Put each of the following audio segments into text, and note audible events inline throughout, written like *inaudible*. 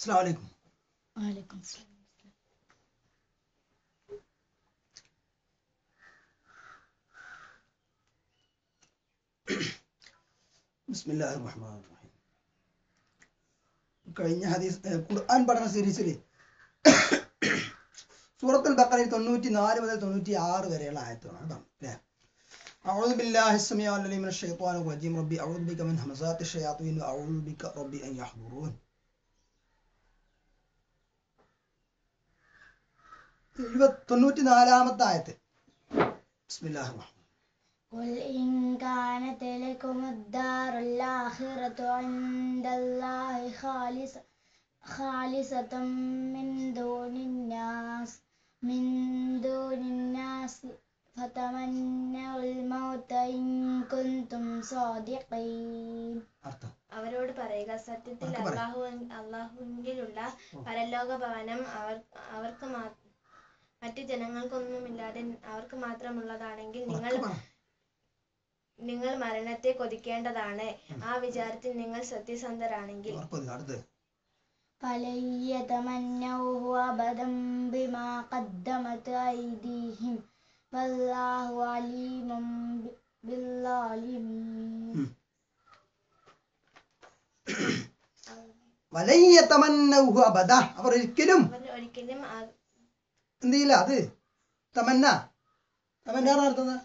അസ്സലാമു അലൈക്കും വലൈക്കും സ്ലാം ബിസ്മില്ലാഹിർ റഹ്മാനിർ റഹീം കഴിഞ്ഞ ഹദീസ് ഏ, ഖുർആൻ പഠന സീരീസിൽ സൂറത്തുൽ ബഖറയിൽ തൊണ്ണൂറ്റി നാല് മുതൽ തൊണ്ണൂറ്റി ആറ് വരെയുള്ള ആയത്തുകളാണ് അതാണ് അല്ലേ أعوذ بالله السميع العليم من الشيطان الرجيم ربي أعوذ بك من همزات الشياطين وأعوذ بك ربي أن يحضرون എഴുപത് തൊണ്ണൂറ്റി നാലാമത്തെ ആയത്ത് ബിസ്മില്ലാഹിർ റഹ്മാൻ قل إن كانت لكم الدار الآخرة عند الله خالصة خالصة من دون الناس من دون الناس فتمنوا الموت إن كنتم صادقين അർത്ഥം അവരോട് പറയുക സത്യത്തിൽ ഉറക്കെ പറ. അള്ളാഹു അള്ളാഹുവിലുള്ള പരലോക ഭവനം അവർ അവർക്ക് മാ- മറ്റു ജനങ്ങൾക്കൊന്നുമില്ലാതെ അവർക്ക് മാത്രമുള്ളതാണെങ്കിൽ നിങ്ങൾ ഉറക്കെ പറ. നിങ്ങൾ മരണത്തെ കൊതിക്കേണ്ടതാണ് ആ വിചാരത്തിൽ നിങ്ങൾ സത്യസന്ധരാണെങ്കിൽ ഉറപ്പ് അടുത്ത് فلن يتمنوه أبدا بما قدمت أيديهم والله عليم ب- بالظالمين ഉം. വലയ്യ തമന്നൗഹു അബദ അവർ ഒരിക്കലും അവർ ഒരിക്കലും ആ- എന്ത് ചെയ്യില്ല അത്? തമന്ന. തമന്ന അർത്ഥം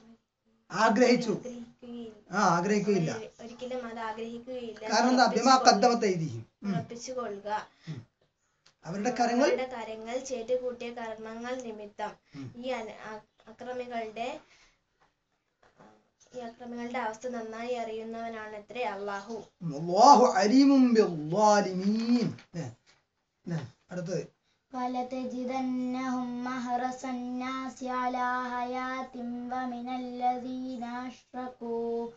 ആഗ്രഹിച്ചു. ആ ആഗ്രഹിക്കുകയില്ല. ഒരിക്കലും അത് ആഗ്രഹിക്കുകയില്ല. കാരണം എന്താ? ഉറപ്പിച്ചുകൊള്ളുക അവരുടെ കരങ്ങൾ? കരങ്ങൾ ചേറ്റുകൂട്ടിയ കർമ്മങ്ങൾ നിമിത്തം. ഈ അക്രമികളുടെ ഈ അക്രമികളുടെ അവസ്ഥ നന്നായി അറിയുന്നവനാണത്രേ അള്ളാഹു. അല്ലാഹു അലീമും അടുത്തത്. ولتجدنهم أحرص الناس على حياة ومن الذين أشركوا.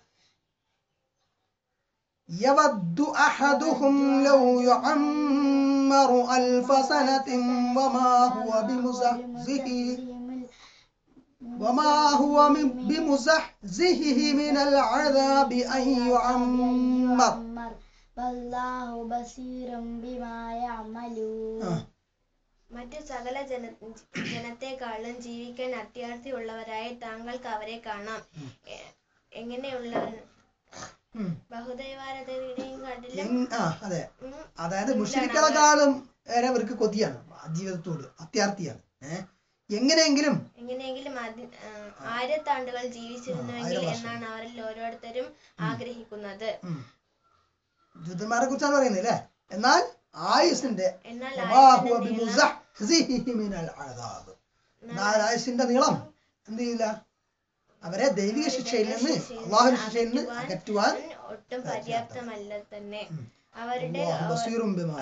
يود أحدهم لو يعمر ألف سنة وما هو بمزحزحه وما هو بمزحزحه من العذاب أن يعمر. والله بصير بما يعملون. ആ, മറ്റു സകല ജന ജനത്തെക്കാളും ജീവിക്കാൻ അത്യാർത്ഥിയുള്ളവരായി താങ്കൾക്ക് അവരെ കാണാം. എങ്ങനെയുള്ള. ബഹുദൈവാരതയുടെയും കാട്ടിലും എങ്- ആ അതെ. അതായത് മുസ്ലിക്കളെക്കാളും ഏറെ അവർക്ക് കൊതിയാണ് ജീവിതത്തോട് അത്യാർത്ഥിയാണ് ഏഹ് എങ്ങനെയെങ്കിലും എങ്ങനെയെങ്കിലും ആയിരത്താണ്ടുകൾ ജീവിച്ചിരുന്നുവെങ്കിൽ എന്നാണ് അവരിൽ ഓരോരുത്തരും ആഗ്രഹിക്കുന്നത്. ഉം. ജൂതന്മാരെ കുറിച്ചാണ് പറയുന്നത് അല്ലേ? എന്നാൽ ആയുസിന്റെ ആയുസിന്റെ നീളം എന്ത് ചെയ്യില്ല? അവരെ ദൈവിക ശിക്ഷയിൽ നിന്ന് അള്ളാഹു ശിക്ഷയിൽ നിന്ന് അകറ്റുവാൻ ഒട്ടും പര്യാപ്തമല്ല തന്നെ. അവരുടെ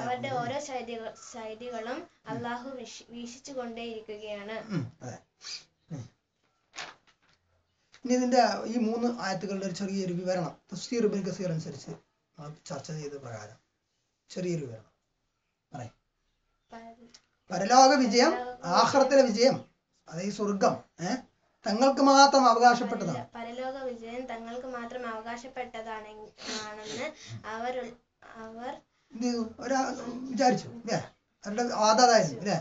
അവരുടെ ഓരോ ശൈലികളും അള്ളാഹു വീക്ഷിച്ചു കൊണ്ടേയിരിക്കുകയാണ് ഇനി ഇതിന്റെ ഈ മൂന്ന് ആയത്തുകളുടെ ഒരു ചെറിയൊരു വിവരണം. തസ്തീർ ബിൻ കസീർ അനുസരിച്ച് ചർച്ച ചെയ്ത പ്രകാരം ചെറിയൊരു വിവരണം. പറയും. പരലോക വിജയം ആഹ്റത്തിലെ വിജയം അതെ സ്വർഗം ഏഹ് തങ്ങൾക്ക് മാത്രം അവകാശപ്പെട്ടതാണ്. പരലോക വിജയം തങ്ങൾക്ക് മാത്രം അവകാശപ്പെട്ടതാണെന്ന് അവർ അവർ ഒരാ വിചാരിച്ചു അല്ലേ അവരുടെ ആദാതായിരുന്നു അല്ലേ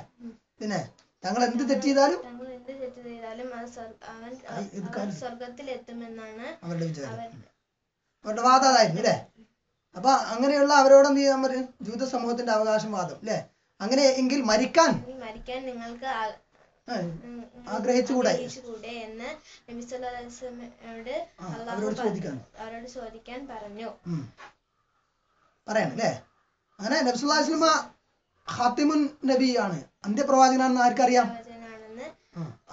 പിന്നെ തങ്ങൾ എന്ത് തെറ്റ് ചെയ്താലും സ്വർഗത്തിലെത്തുമെന്നാണ് അവരുടെ വിചാരം. അവരുടെ വാദാതായിരുന്നു അല്ലേ അപ്പൊ അങ്ങനെയുള്ള അവരോട് എന്ത് ചെയ്യാൻ പറയും ജൂത സമൂഹത്തിന്റെ അവകാശം വാദം അല്ലേ? അങ്ങനെ എങ്കിൽ മരിക്കാൻ മരിക്കാൻ നിങ്ങൾക്ക് ആഗ്രഹിച്ചുകൂടെ? എന്ന് അവരോട് ചോദിക്കാൻ അവരോട് ചോദിക്കാൻ പറഞ്ഞു. പറയണം അല്ലേ? അങ്ങനെ നബ്സുല്ലാസ്ലമ ഹാത്തിമുൻ നബിയാണ്. അന്ത്യപ്രവാചകനാണെന്ന് ആർക്കറിയാം.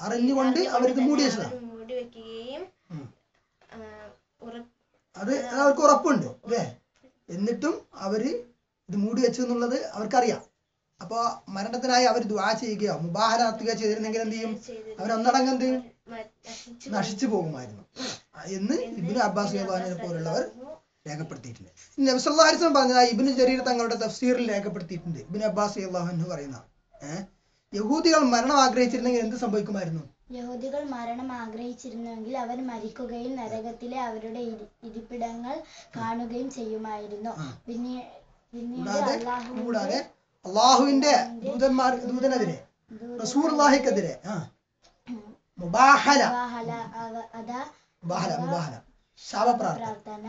അറിഞ്ഞുകൊണ്ട് അവരിത് മൂടി വെച്ചതാണ് മൂടി വെക്കുകയും അത് അവർക്ക് ഉറപ്പുണ്ട് അല്ലേ? എന്നിട്ടും അവർ ഇത് മൂടി വെച്ചു എന്നുള്ളത് അവർക്കറിയാം. അപ്പൊ മരണത്തിനായി അവർ ദ്വാ ചെയ്യുകയോ മുബാഹ നടത്തുകയോ ചെയ്തിരുന്നെങ്കിൽ എന്ത് ചെയ്യും. അവരൊന്നടങ്കം എന്ത് നശിച്ചു പോകുമായിരുന്നു. എന്ന് ഇബിന് അബ്ബാസ് യബാനെ പോലുള്ളവർ രേഖപ്പെടുത്തിയിട്ടുണ്ട്. നബ്സല്ലാസ്ലം പറഞ്ഞത് ഇബിന് ജരീർ തങ്ങളുടെ തഫ്സീറിൽ രേഖപ്പെടുത്തിയിട്ടുണ്ട്. ഇബിന് അബ്ബാസ് അള്ളാഹു പറയുന്ന ഏഹ് യഹൂദികൾ മരണം ആഗ്രഹിച്ചിരുന്നെങ്കിൽ എന്ത് സംഭവിക്കുമായിരുന്നു? യഹൂദികൾ മരണം ആഗ്രഹിച്ചിരുന്നുവെങ്കിൽ അവർ മരിക്കുകയും നരകത്തിലെ അവരുടെ ഇരി- ഇരിപ്പിടങ്ങൾ കാണുകയും ചെയ്യുമായിരുന്നു. പിന്നെ പിന്നീട് കൂടാതെ അള്ളാഹുവിന്റെ ദൂതന്മാർ ദൂതനെതിരെ റസൂർലാഹിക്കെതിരെ ആ. മുബാഹല. അതാ മുബാഹല മുബാഹല. ശവപ്രാർത്ഥന പ്രാർത്ഥന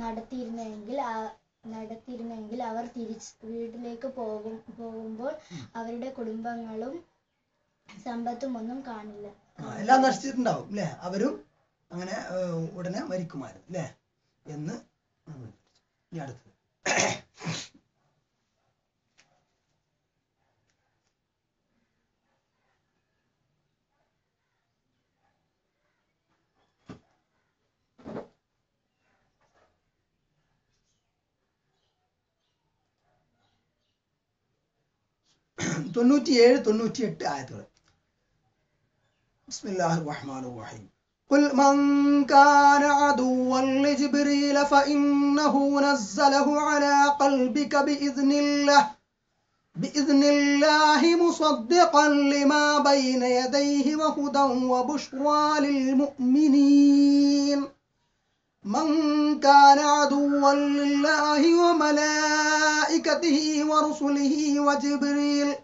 നടത്തിയിരുന്നെങ്കിൽ ആ- നടത്തിയിരുന്നെങ്കിൽ അവർ തിരിച്ച് വീട്ടിലേക്ക് പോകും പോകുമ്പോൾ അവരുടെ കുടുംബങ്ങളും സമ്പത്തും ഒന്നും കാണില്ല. എല്ലാം നശിച്ചിട്ടുണ്ടാവും അല്ലേ അവരും അങ്ങനെ ഉടനെ മരിക്കുമായിരുന്നു അല്ലേ എന്ന് ഇനി അടുത്തത്. തൊണ്ണൂറ്റിയേഴ് തൊണ്ണൂറ്റിയെട്ട് ആയത്തുകൾ بسم الله الرحمن الرحيم. قل من كان عدوا لجبريل فإنه نزله على قلبك بإذن الله بإذن الله مصدقا لما بين يديه وهدى وبشرى للمؤمنين. من كان عدوا لله وملائكته ورسله وجبريل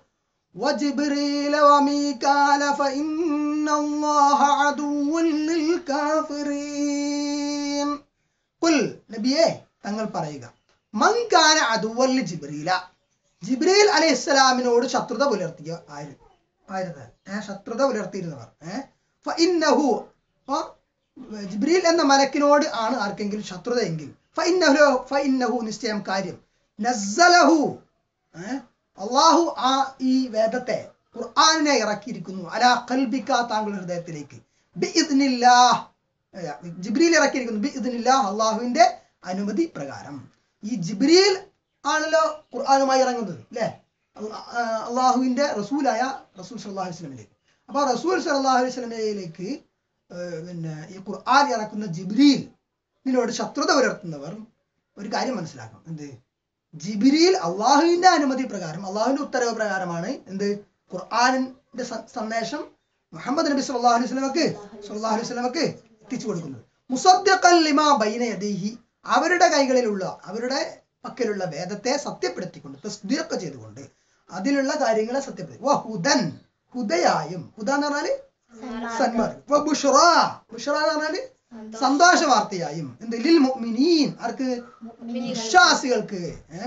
وجبريل وميكال فإن الله عدو للكافرين قل നബിയേ തങ്ങൾ പറയുക മങ്കാന അതുവല്ലി ജിബ്രീല ജിബ്രീൽ അലൈഹി ഇസ്ലാമിനോട് ശത്രുത പുലർത്തിയ ആര് ആയിരുന്നത് ഏ ശത്രുത പുലർത്തിയിരുന്നവർ ഏഹ് ഫഇന്നഹു ആ, ജിബ്രീൽ എന്ന മലക്കിനോട് ആണ് ആർക്കെങ്കിലും ശത്രുത എങ്കിൽ ഫഇന്നഹു ഫഇന്നഹു നിശ്ചയം കാര്യം നസ്സലഹു ഏഹ് അള്ളാഹു ആ ഈ വേദത്തെ ഖുർആാനിനെ ഇറക്കിയിരിക്കുന്നു. അലാ കൽബിക്ക താങ്കളുടെ ഹൃദയത്തിലേക്ക്. ബി ജിബ്രീൽ ഇറക്കിയിരിക്കുന്നു. ബിഇദ്നില്ലാഹ് അള്ളാഹുവിന്റെ അനുമതി പ്രകാരം. ഈ ജിബ്രീൽ ആണല്ലോ ഖുർആാനുമായി ഇറങ്ങുന്നത് അല്ലേ? അള്ള- അള്ളാഹുവിന്റെ റസൂലായ റസൂൽ സല്ലാഹു വസ്ലമിലേക്ക് അപ്പൊ ആ റസൂൽ സല്ലാഹു വസ്ലമിലേക്ക് പിന്നെ ഈ ഖുർആൻ ഇറക്കുന്ന ജിബ്രീലിനോട് ശത്രുത പുലർത്തുന്നവർ ഒരു കാര്യം മനസ്സിലാക്കണം. എന്ത്? ജിബിരിയിൽ അള്ളാഹുവിന്റെ അനുമതി പ്രകാരം അള്ളാഹുവിന്റെ ഉത്തരവ് പ്രകാരമാണ് എന്ത്? ഖുർആാനിന്റെ സന്ദേശം മുഹമ്മദ് നബി സല്ലല്ലാഹു അലൈഹി സ്വലമക്ക് സല്ലല്ലാഹു അലൈഹി സ്വലമക്ക് എത്തിച്ചു കൊടുക്കുന്നത് യദൈഹി അവരുടെ കൈകളിലുള്ള അവരുടെ പക്കലുള്ള വേദത്തെ സത്യപ്പെടുത്തിക്കൊണ്ട് തസ്ദീഖ് ചെയ്തുകൊണ്ട് അതിലുള്ള കാര്യങ്ങളെ സത്യപ്പെടുത്തി. ഹുദയായും ഹുദ എന്ന് പറഞ്ഞാൽ സന്മാർഗം. വ ബുഷ്റ ബുഷ്റ എന്ന് പറഞ്ഞാൽ സന്തോഷ. വാർത്തയായും എന്ത്? ലിൽ മുഅ്മിനീൻ ആർക്ക്? വിശ്വാസികൾക്ക് ഏ,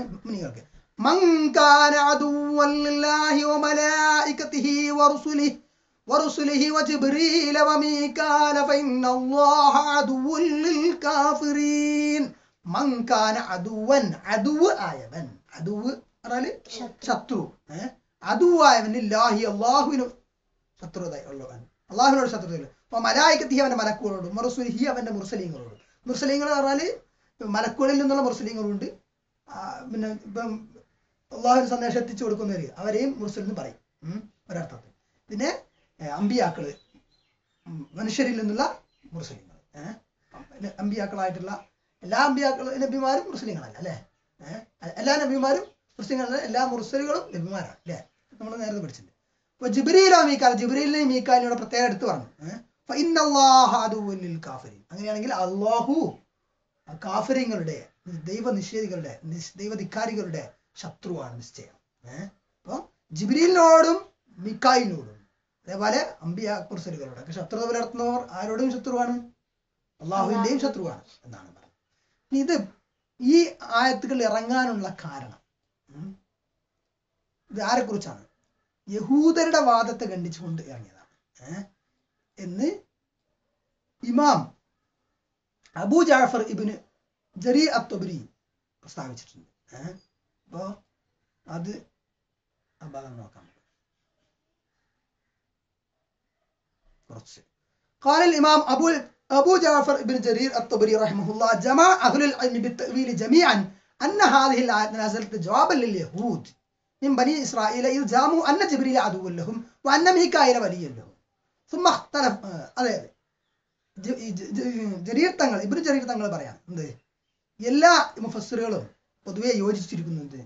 മുഅ്മിനീങ്ങൾക്ക് മൻ കാന അദുവ്വൻ ലില്ലാഹി വമലായികതിഹി വറുസുലിഹി ورسله وجبريل وميكال فإن الله عدو للكافرين من كان عدوا عدو ആയവൻ عدو പറഞ്ഞാല് ശത്രു ഏഹ് അതുവായവൻ ലില്ലാഹി അള്ളാഹുവിന് ശത്രുത ഉള്ളവൻ അള്ളാഹുവിനോട് ശത്രുതയില്ല അപ്പൊ മലായിക്കത്തി അവന്റെ മലക്കുകളോടും മുറസുലിഹി അവന്റെ മുർസലീങ്ങളോടും മുർസലീങ്ങൾ പറഞ്ഞാല് മലക്കുകളിൽ നിന്നുള്ള മുർസലീങ്ങളുണ്ട് ആ, പിന്നെ ഇപ്പം അള്ളാഹുവിന് സന്ദേശം എത്തിച്ചു കൊടുക്കുന്നവര് അവരെയും മുർസൽ എന്ന് പറയും ഒരർത്ഥത്തിൽ. പിന്നെ അമ്പിയാക്കൾ മനുഷ്യരിൽ നിന്നുള്ള മുർസലീങ്ങൾ ഏഹ് അമ്പിയാക്കളായിട്ടുള്ള എല്ലാ അമ്പിയാക്കൾ നബിമാരും മുസ്ലിങ്ങളല്ല അല്ലേ? എല്ലാ നബിമാരും മുസ്ലിങ്ങളല്ല എല്ലാ മുർസലുകളും നബിമാരാണ് അല്ലേ? നമ്മൾ നേരത്തെ പഠിച്ചിട്ടുണ്ട്. അപ്പൊ ജിബ്രീലോ മീക്കാൽ ജിബ്രീലിനെ മീക്കാലിനോട് പ്രത്യേകം എടുത്ത് പറഞ്ഞു. അങ്ങനെയാണെങ്കിൽ അള്ളാഹു കാഫര്യങ്ങളുടെ ദൈവ നിഷേധികളുടെ ദൈവധിക്കാരികളുടെ ശത്രുവാണ് നിശ്ചയം. ഏഹ് അപ്പൊ ജിബ്രീലിനോടും മിക്കായിലിനോടും അതേപോലെ അമ്പിയ കുർസലുകളോട് ഒക്കെ ശത്രുത പുലർത്തുന്നവർ ആരോടും ശത്രുവാണ്? അള്ളാഹുവിന്റെയും ശത്രുവാണ് എന്നാണ് പറഞ്ഞത്. ഇത് ഈ ആയത്തുകൾ ഇറങ്ങാനുള്ള കാരണം ഇത് ആരെക്കുറിച്ചാണ്? യഹൂദരുടെ വാദത്തെ ഖണ്ഡിച്ചുകൊണ്ട് ഇറങ്ങിയതാണ്. എന്ന് ഇമാം അബു ജാഫർ ഇബിന് ജറി അത്തൊബരി പ്രസ്താവിച്ചിട്ടുണ്ട്. ഏഹ് അപ്പോ അത് ആ ഭാഗം നോക്കാം കുറച്ച് قال الإمام أبو أبو جعفر بن جرير الطبري رحمه الله جمع أهل العلم بالتأويل جميعا أن هذه الآية نزلت جوابا لليهود من بني إسرائيل إذ زعموا أن جبريل عدو لهم وأن ميكائيل ولي لهم ثم اختلف آه، അതെ അതെ ജ- ഈ ജ- ജ- ജരീർ തങ്ങൾ ഇബ്രു ജരീർ തങ്ങൾ പറയാം എന്ത് എല്ലാ മുഫസ്സിറുകളും പൊതുവെ യോജിച്ചിരിക്കുന്നത്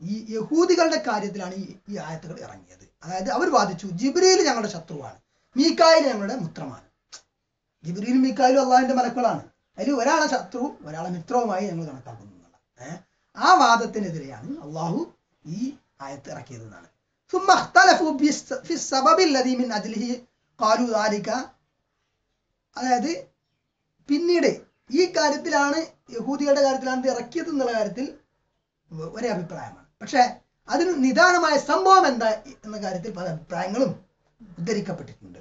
ഈ യഹൂദികളുടെ കാര്യത്തിലാണ് ഈ ഈ ആയത്തുകൾ ഇറങ്ങിയത്. അതായത് അവർ വാദിച്ചു ജിബ്രീൽ ഞങ്ങളുടെ ശത്രുവാണ് മീക്കായിൽ ഞങ്ങളുടെ മുത്രമാണ് ജിബ്രീലും മീക്കായിലും അള്ളാഹിന്റെ മലക്കുകളാണ്. അതിൽ ഒരാളെ ശത്രുവും ഒരാളെ മിത്രവുമായി ഞങ്ങൾ കണക്കാക്കുന്നു ആ വാദത്തിനെതിരെയാണ് അള്ളാഹു ഈ ആയത്ത് ഇറക്കിയതെന്നാണ് അതായത് പിന്നീട് ഈ കാര്യത്തിലാണ് യഹൂദികളുടെ കാര്യത്തിലാണ് ഇറക്കിയത് എന്നുള്ള കാര്യത്തിൽ ഒരേ അഭിപ്രായമാണ്. പക്ഷേ അതിന് നിദാനമായ സംഭവം എന്താ എന്ന കാര്യത്തിൽ പല അഭിപ്രായങ്ങളും ഉദ്ധരിക്കപ്പെട്ടിട്ടുണ്ട്.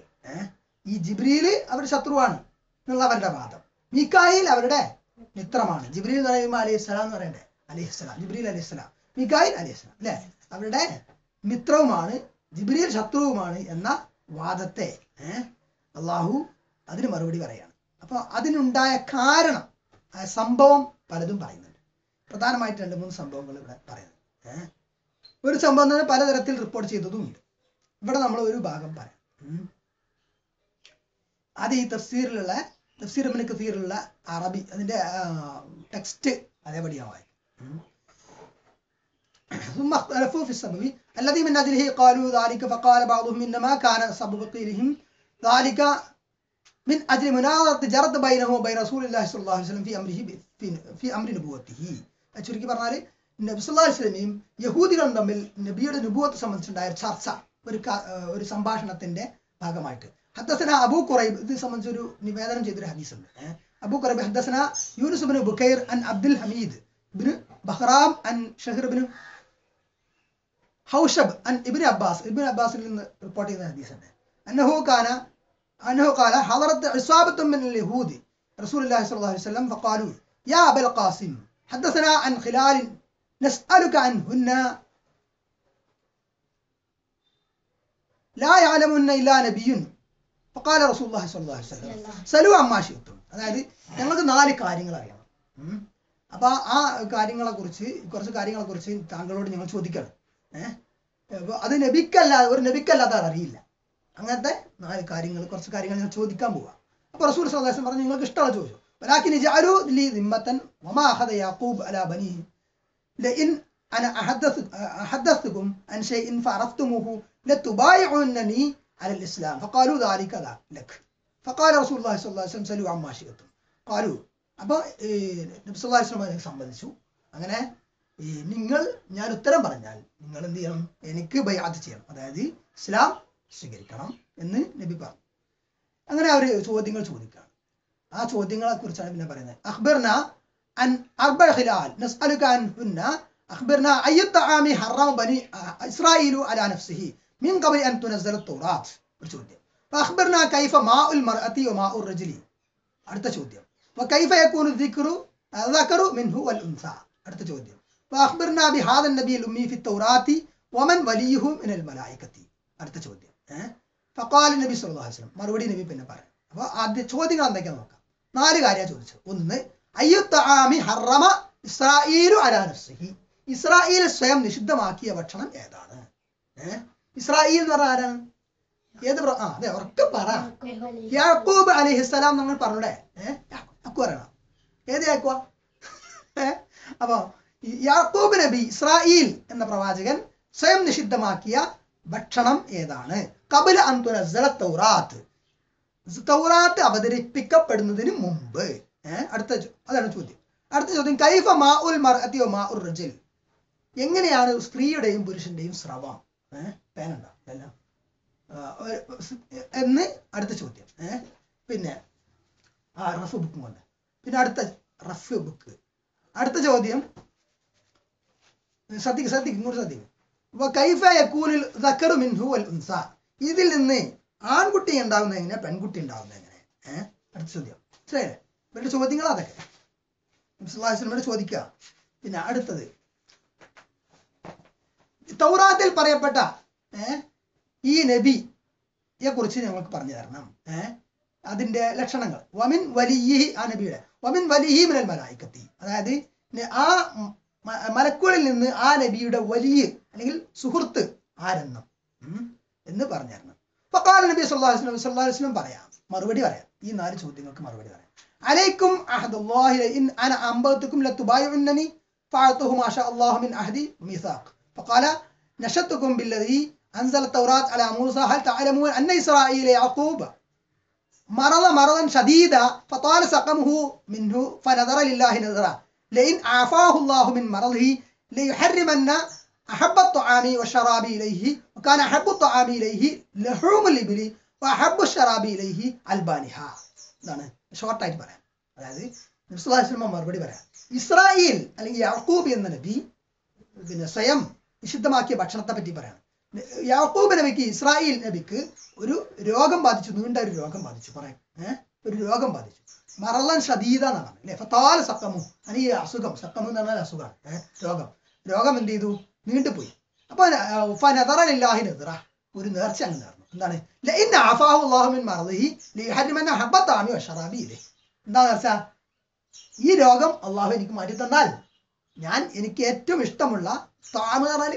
ഈ ജിബ്രിയിൽ അവരുടെ ശത്രുവാണ് എന്നുള്ള അവരുടെ വാദം. മിക്കായിൽ അവരുടെ മിത്രമാണ്. ജിബ്രീൽ എന്ന് പറയുമ്പോൾ അലൈഹി സ്വലാം എന്ന് പറയണ്ടേ? അലൈഹി സ്വലാം. ജിബ്രീൽ അലൈഹി സ്വലാം. മിക്കായിൽ അലൈഹി സ്വലാം. അല്ലെ? അവരുടെ മിത്രവുമാണ് ജിബ്രീൽ ശത്രുവുമാണ് എന്ന വാദത്തെ അള്ളാഹു അതിന് മറുപടി പറയാണ്. അപ്പൊ അതിനുണ്ടായ കാരണം സംഭവം പലതും പറയുന്നുണ്ട്. പ്രധാനമായിട്ട് രണ്ട് മൂന്ന് സംഭവങ്ങൾ ഇവിടെ പറയുന്നത് ഏഹ് ഒരു സംഭവം തന്നെ പലതരത്തിൽ റിപ്പോർട്ട് ചെയ്തതും ഉണ്ട് ഇവിടെ നമ്മൾ ഒരു ഭാഗം പറയാം ഉം. അത് ഈ തഫ്സീറിലുള്ള തഫ്സീർ ഇബ്നു കസീറിലുള്ള അറബി അതിന്റെ ടെക്സ്റ്റ് അതേപടിയാണ് വായിക്കും ഉം. ثم اختلفوا في السبب الذي من أجله قالوا ذلك فقال بعضهم إنما كان سبب قيلهم ذلك من أجل مناظرة جرت بينه وبين رسول الله صلى الله عليه وسلم في أمره ب- في, في أمر نبوته ചുരുക്കി പറഞ്ഞാൽ നബ്സുല്ലാസ്ലമിയും യഹൂദികളും തമ്മിൽ നബിയുടെ നുബുവത്ത് സംബന്ധിച്ചുണ്ടായ ചർച്ച ഒരു ഒരു സംഭാഷണത്തിന്റെ ഭാഗമായിട്ട്. ഹദ്ദസന അബൂ കുറൈബ് ഇത് സംബന്ധിച്ച് ഒരു നിവേദനം ചെയ്തൊരു ഹദീസുണ്ട്. അബൂ കുറൈബ് ഹദ്ദസന ബിൻ ബുഖൈർ അൻ അബ്ദുൽ ഹമീദ് ബിന് ബഹ്റാം അൻ ഷഹീർബിന് ഹൗഷബ് അൻ ഇബിൻ അബ്ബാസ് ഇബിൻ അബ്ബാസിൽ നിന്ന് റിപ്പോർട്ട് ചെയ്യുന്ന ഹദീസുണ്ട്. അന്നഹു കാന അന്നഹു കാല ഹദറത്ത് അസ്വാബത്തും യഹൂദി റസൂലുള്ളാഹി സ്വല്ലല്ലാഹി സ്വല്ലല്ലാഹു അലൈഹി വസല്ലം ഫഖാലു യാ അബൽ ഖാസിം حدثنا عن خلال نسألك عنهن لا يعلمهن إلا نبي فقال رسول الله صلى الله عليه وسلم സലു അമ്മാശിത്വം അതായത് ഞങ്ങൾക്ക് നാല് കാര്യങ്ങൾ അറിയണം ഉം. അപ്പൊ ആ കാര്യങ്ങളെ കുറിച്ച് കുറച്ച് കാര്യങ്ങളെ കുറിച്ച് താങ്കളോട് ഞങ്ങൾ ചോദിക്കണം ഏഹ് അപ്പൊ അത് നബിക്കല്ലാതെ ഒരു നബിക്കല്ലാതെ അത് അറിയില്ല അങ്ങനത്തെ നാല് കാര്യങ്ങൾ കുറച്ച് കാര്യങ്ങൾ ഞങ്ങൾ ചോദിക്കാൻ പോവാം അപ്പൊ റസൂൽ സദാസം പറഞ്ഞു നിങ്ങൾക്ക് ഇഷ്ടമുള്ള ചോദിച്ചു ولكن اجعلوا لي ذمة وما أخذ يعقوب على بنيه لئن أنا أحدث أحدثتكم عن شيء فعرفتموه لتبايعونني على الإسلام فقالوا ذلك لا لك فقال رسول الله صلى الله عليه وسلم سلوا عما شئتم قالوا അപ്പോൾ നബി സല്ലല്ലാഹു അലൈഹി വസല്ലം അതിനെ സമ്മതിച്ചു അങ്ങനെ ഈ നിങ്ങൾ ഞാൻ ഉത്തരം പറഞ്ഞാൽ നിങ്ങൾ എന്ത് ചെയ്യണം എനിക്ക് ബയാത്ത് ചെയ്യണം അതായത് ഇസ്ലാം സ്വീകരിക്കണം എന്ന് നബി പറഞ്ഞു അങ്ങനെ അവർ ചോദ്യങ്ങൾ ചോദിക്കുകയാണ് هاتوا ودينا لا تقول تعلمنا برنا أخبرنا عن أربع خلال. نسألك عنهن أخبرنا أي الطعام حرام بني إسرائيل على نفسه. من قبل أن تنزل التوراة. أرتشودي فأخبرنا كيف ماء المرأة وماء الرجل. وكيف يكون الذكر الذكر من هو الأنثى أرتشودي فأخبرنا بهذا النبي الأمي في التوراة ومن وليه من الملائكة. أرتشودي فقال النبي صلى الله عليه وسلم. مرودي النبي بن بار فأدي تشودي عندك يا مكان നാല് കാര്യം ചോദിച്ചത്. ഒന്ന് അയ്യുത്താമി ഹറമ ഇസ്രായേലു അലാ നഫ്സിഹി. ഇസ്രായേൽ സ്വയം നിഷിദ്ധമാക്കിയ ഭക്ഷണം ഏതാണ്? ഇസ്രായേൽ എന്ന് പറഞ്ഞാൽ ആരാണ്? ഏത് ആ അതെ ഉറക്കെ പറ. യാക്കൂബ് അലൈഹിസ്സലാം നമ്മൾ പറഞ്ഞൂടെ? അക്കു പറയണം. ഏത് യാക്കുവ? അപ്പോ യാക്കൂബ് നബി ഇസ്രായേൽ എന്ന പ്രവാചകൻ സ്വയം നിഷിദ്ധമാക്കിയ ഭക്ഷണം ഏതാണ്? കബില അന്തുനസ്സല തൗറാത്ത്. തൗറാത്ത് അവതരിപ്പിക്കപ്പെടുന്നതിന് മുമ്പ്. അടുത്ത അതാണ് ചോദ്യം. അടുത്ത ചോദ്യം കൈഫ മാ ഉൽ മർഅത്തി മാ ഉൽ റജൽ. എങ്ങനെയാണ് സ്ത്രീയുടെയും പുരുഷന്റെയും സ്രവം? പേനണ്ട എന്ന് അടുത്ത ചോദ്യം. പിന്നെ ആ റഫ് ബുക്കും കൊണ്ട് പിന്നെ അടുത്ത റഫ് ബുക്ക് അടുത്ത ചോദ്യം. ശ്രദ്ധിക്കും ശ്രദ്ധിക്കും ഇങ്ങോട്ട് ശ്രദ്ധിക്കും. ഇതിൽ നിന്ന് ആൺകുട്ടി ഉണ്ടാവുന്നത് എങ്ങനെ? പെൺകുട്ടി ഉണ്ടാവുന്നത് എങ്ങനെ? ഏഹ് അടുത്ത ചോദ്യം. മനസ്സിലായില്ലേ? ഇവരുടെ ചോദ്യങ്ങൾ അതൊക്കെ. നബിസ്വല്ലാസ്ലമോട് ചോദിക്കുക. പിന്നെ അടുത്തത്. തൗറാത്തിൽ പറയപ്പെട്ട ഏഹ് ഈ നബിയെ കുറിച്ച് ഞങ്ങൾക്ക് പറഞ്ഞു തരണം. ഏഹ് അതിന്റെ ലക്ഷണങ്ങൾ. വമിൻ വലിയ ആ നബിയുടെ. വമിൻ വലിയ മിനൽ മലായിക്കത്തി. അതായത് ആ മലക്കുകളിൽ നിന്ന് ആ നബിയുടെ വലിയ അല്ലെങ്കിൽ സുഹൃത്ത് ആരെന്നും എന്ന് പറഞ്ഞു തരണം. ഫഖാല നബി സല്ലല്ലാഹു അലൈഹി വസല്ലം സല്ലല്ലാഹു അലൈഹി വസല്ലം പറയാം മറുപടി പറയാം ഈ നാല് ചോദ്യങ്ങൾക്ക് മറുപടി പറയാം അലൈക്കും അഹദുല്ലാഹി ഇൻ അന അമ്പതുക്കും ലതുബായിഉന്നനി ഫഅതുഹു മാ ഷാ അല്ലാഹു മിൻ അഹദി മീസാഖ് فقال نشدتكم بالذي أنزل التوراة على موسى هل تعلمون أن إسرائيل يعقوب مرض مرضا شديدا فطال سقمه منه فنظر لله نظرا لئن عافاه الله من مرضه ليحرمن أحب الطعام والشراب إليه وكان أحب الطعام إليه لحوم الإبل وأحب الشراب إليه ألبانها ഇതാണ് ഷോർട്ടായിട്ട് പറയാം അതായത് നബ്സുല്ലാസ്ലമ മറുപടി പറയാം ഇസ്രായേൽ അല്ലെങ്കിൽ യാക്കൂബ് എന്ന നബി പിന്നെ സ്വയം നിഷിദ്ധമാക്കിയ ഭക്ഷണത്തെ പറ്റി പറയാണ് യാക്കൂബ് നബിക്ക് ഇസ്രായേൽ നബിക്ക് ഒരു രോഗം ബാധിച്ചു നീണ്ട ഒരു രോഗം ബാധിച്ചു പറയാം ഏഹ് ഒരു രോഗം ബാധിച്ചു മറലൻ ഷദീദ എന്നാണ് പറഞ്ഞത് അല്ലെ ഫത്താൽ സക്കമു അനി ഈ അസുഖം സക്കമു എന്ന് പറഞ്ഞാൽ അസുഖമാണ് ഏഹ് രോഗം രോഗം എന്ത് ചെയ്തു നീണ്ടുപോയി അപ്പൊ ഒരു നേർച്ച അങ്ങ് നേർന്നു എന്താണ് ആഫാഹു എന്താ നേർച്ച? ഈ രോഗം അള്ളാഹു എനിക്ക് മാറ്റി തന്നാൽ ഞാൻ എനിക്ക് ഏറ്റവും ഇഷ്ടമുള്ള താമ എന്ന് പറഞ്ഞാൽ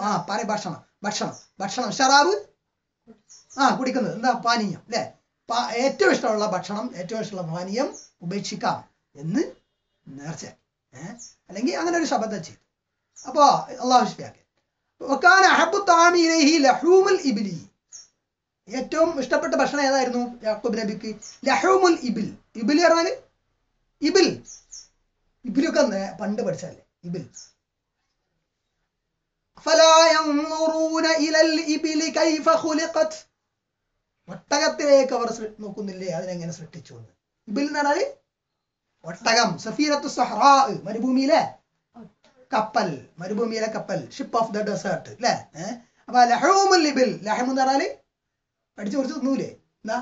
ആ പറ ഭക്ഷണം. ഭക്ഷണം. ഭക്ഷണം. ഷറാബ്? ആ കുടിക്കുന്നത്. എന്താ? പാനീയം. അല്ലെ ഏറ്റവും ഇഷ്ടമുള്ള ഭക്ഷണം ഏറ്റവും ഇഷ്ടമുള്ള പാനീയം ഉപേക്ഷിക്കാം എന്ന് നേർച്ച. അല്ലെങ്കിൽ അങ്ങനെ ഒരു ശബ്ദം ചെയ്തു അപ്പോ അള്ളാഹു ശിഫിയാക്കി അഹബു താമിലഹി ലഹൂമുൽ ഇബിലി. ഏറ്റവും ഇഷ്ടപ്പെട്ട ഭക്ഷണം ഏതായിരുന്നു യാക്കൂബ് നബിക്ക്? ലഹൂമുൽ ഇബിൽ. ഇബിൽ പറഞ്ഞാൽ ഇബിൽ. ഇബിലൊക്കെ പണ്ട് പഠിച്ചല്ലേ ഇബിൽ. ഒട്ടകത്തിലേക്ക് അവർ നോക്കുന്നില്ലേ? അതിനെങ്ങനെ സൃഷ്ടിച്ചു ഇബിൽ എന്ന് പറഞ്ഞാൽ ഒട്ടകം സഫീരത്തു സഹറാ മരുഭൂമിയിലെ കപ്പൽ മരുഭൂമിയിലെ കപ്പൽ ഷിപ്പ് ഓഫ് ദ ഡെസേർട്ട് അല്ലേ അപ്പൊ ലഹൂമുൽ ലിബിൽ ലഹം എന്ന് പറഞ്ഞാൽ പഠിച്ചു കുറച്ച് തിന്നൂലേ? എന്താ?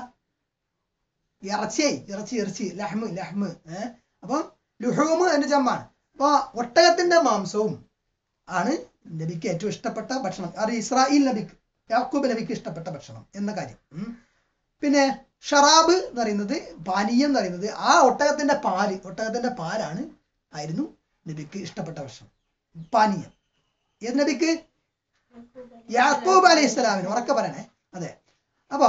ഇറച്ചി ഇറച്ചി ഇറച്ചി ലഹ്മ് ലഹ്മ് ഏഹ് അപ്പം ലുഹൂമ് എന്റെ ജമ്മാണ്. അപ്പൊ ഒട്ടകത്തിന്റെ മാംസവും ആണ് നബിക്ക് ഏറ്റവും ഇഷ്ടപ്പെട്ട ഭക്ഷണം. അത് ഇസ്രായേൽ നബിക്ക് യാക്കൂബ് നബിക്ക് ഇഷ്ടപ്പെട്ട ഭക്ഷണം എന്ന കാര്യം. പിന്നെ ഷറാബ് എന്ന് പറയുന്നത് പാനീയം എന്ന് പറയുന്നത് ആ ഒട്ടകത്തിന്റെ പാൽ ഒട്ടകത്തിന്റെ പാലാണ് ആയിരുന്നു നബിക്ക് ഇഷ്ടപ്പെട്ട ഭക്ഷണം. പാനീയം ഏത് നബിക്ക് യാക്കൂബ് അലൈഹി സ്വലാമിന് ഉറക്കെ പറയണേ അതെ അപ്പൊ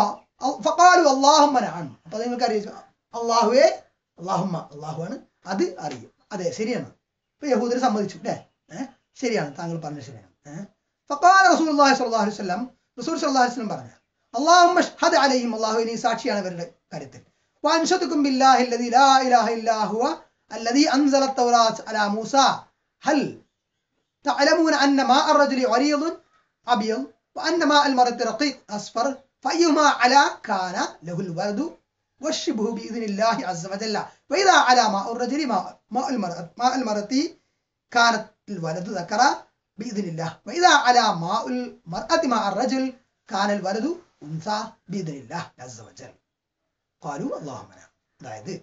ഫക്കാലു അള്ളാഹുമ്മനാണ് അപ്പൊ നിങ്ങൾക്ക് അറിയാം അള്ളാഹുവേ അള്ളാഹുമ്മ അള്ളാഹുവാണ് അത് അറിയും അതെ ശരിയാണ് ഇപ്പൊ യഹൂദർ സമ്മതിച്ചു അല്ലേ ഏഹ് ശരിയാണ് താങ്കൾ പറഞ്ഞത് ശരിയാണ് ഏഹ് ഫക്കാല റസൂൽ അള്ളാഹി സ്വല്ലല്ലാഹു അലൈഹി വസല്ലം റസൂൽ സല്ലല്ലാഹു അലൈഹി വസല്ലം പറഞ്ഞു അള്ളാഹുമ്മ ഷ്ഹദ് അലൈഹിം അള്ളാഹു നീ സാക്ഷിയാണ് അവരുടെ കാര്യത്തിൽ وأنشدكم بالله الذي لا إله إلا هو الذي أنزل التوراة على موسى هل تعلمون أن ماء الرجل عريض أبيض وأن ماء المرأة رقيق أصفر فأيهما على كان له الولد والشبه بإذن الله عز وجل وإذا على ماء الرجل ماء ماء المرأة ماء المرأة كانت الولد ذكر بإذن الله وإذا على ماء المرأة ماء الرجل كان الولد أنثى بإذن الله عز وجل قالوا اللهم نعم അതായത്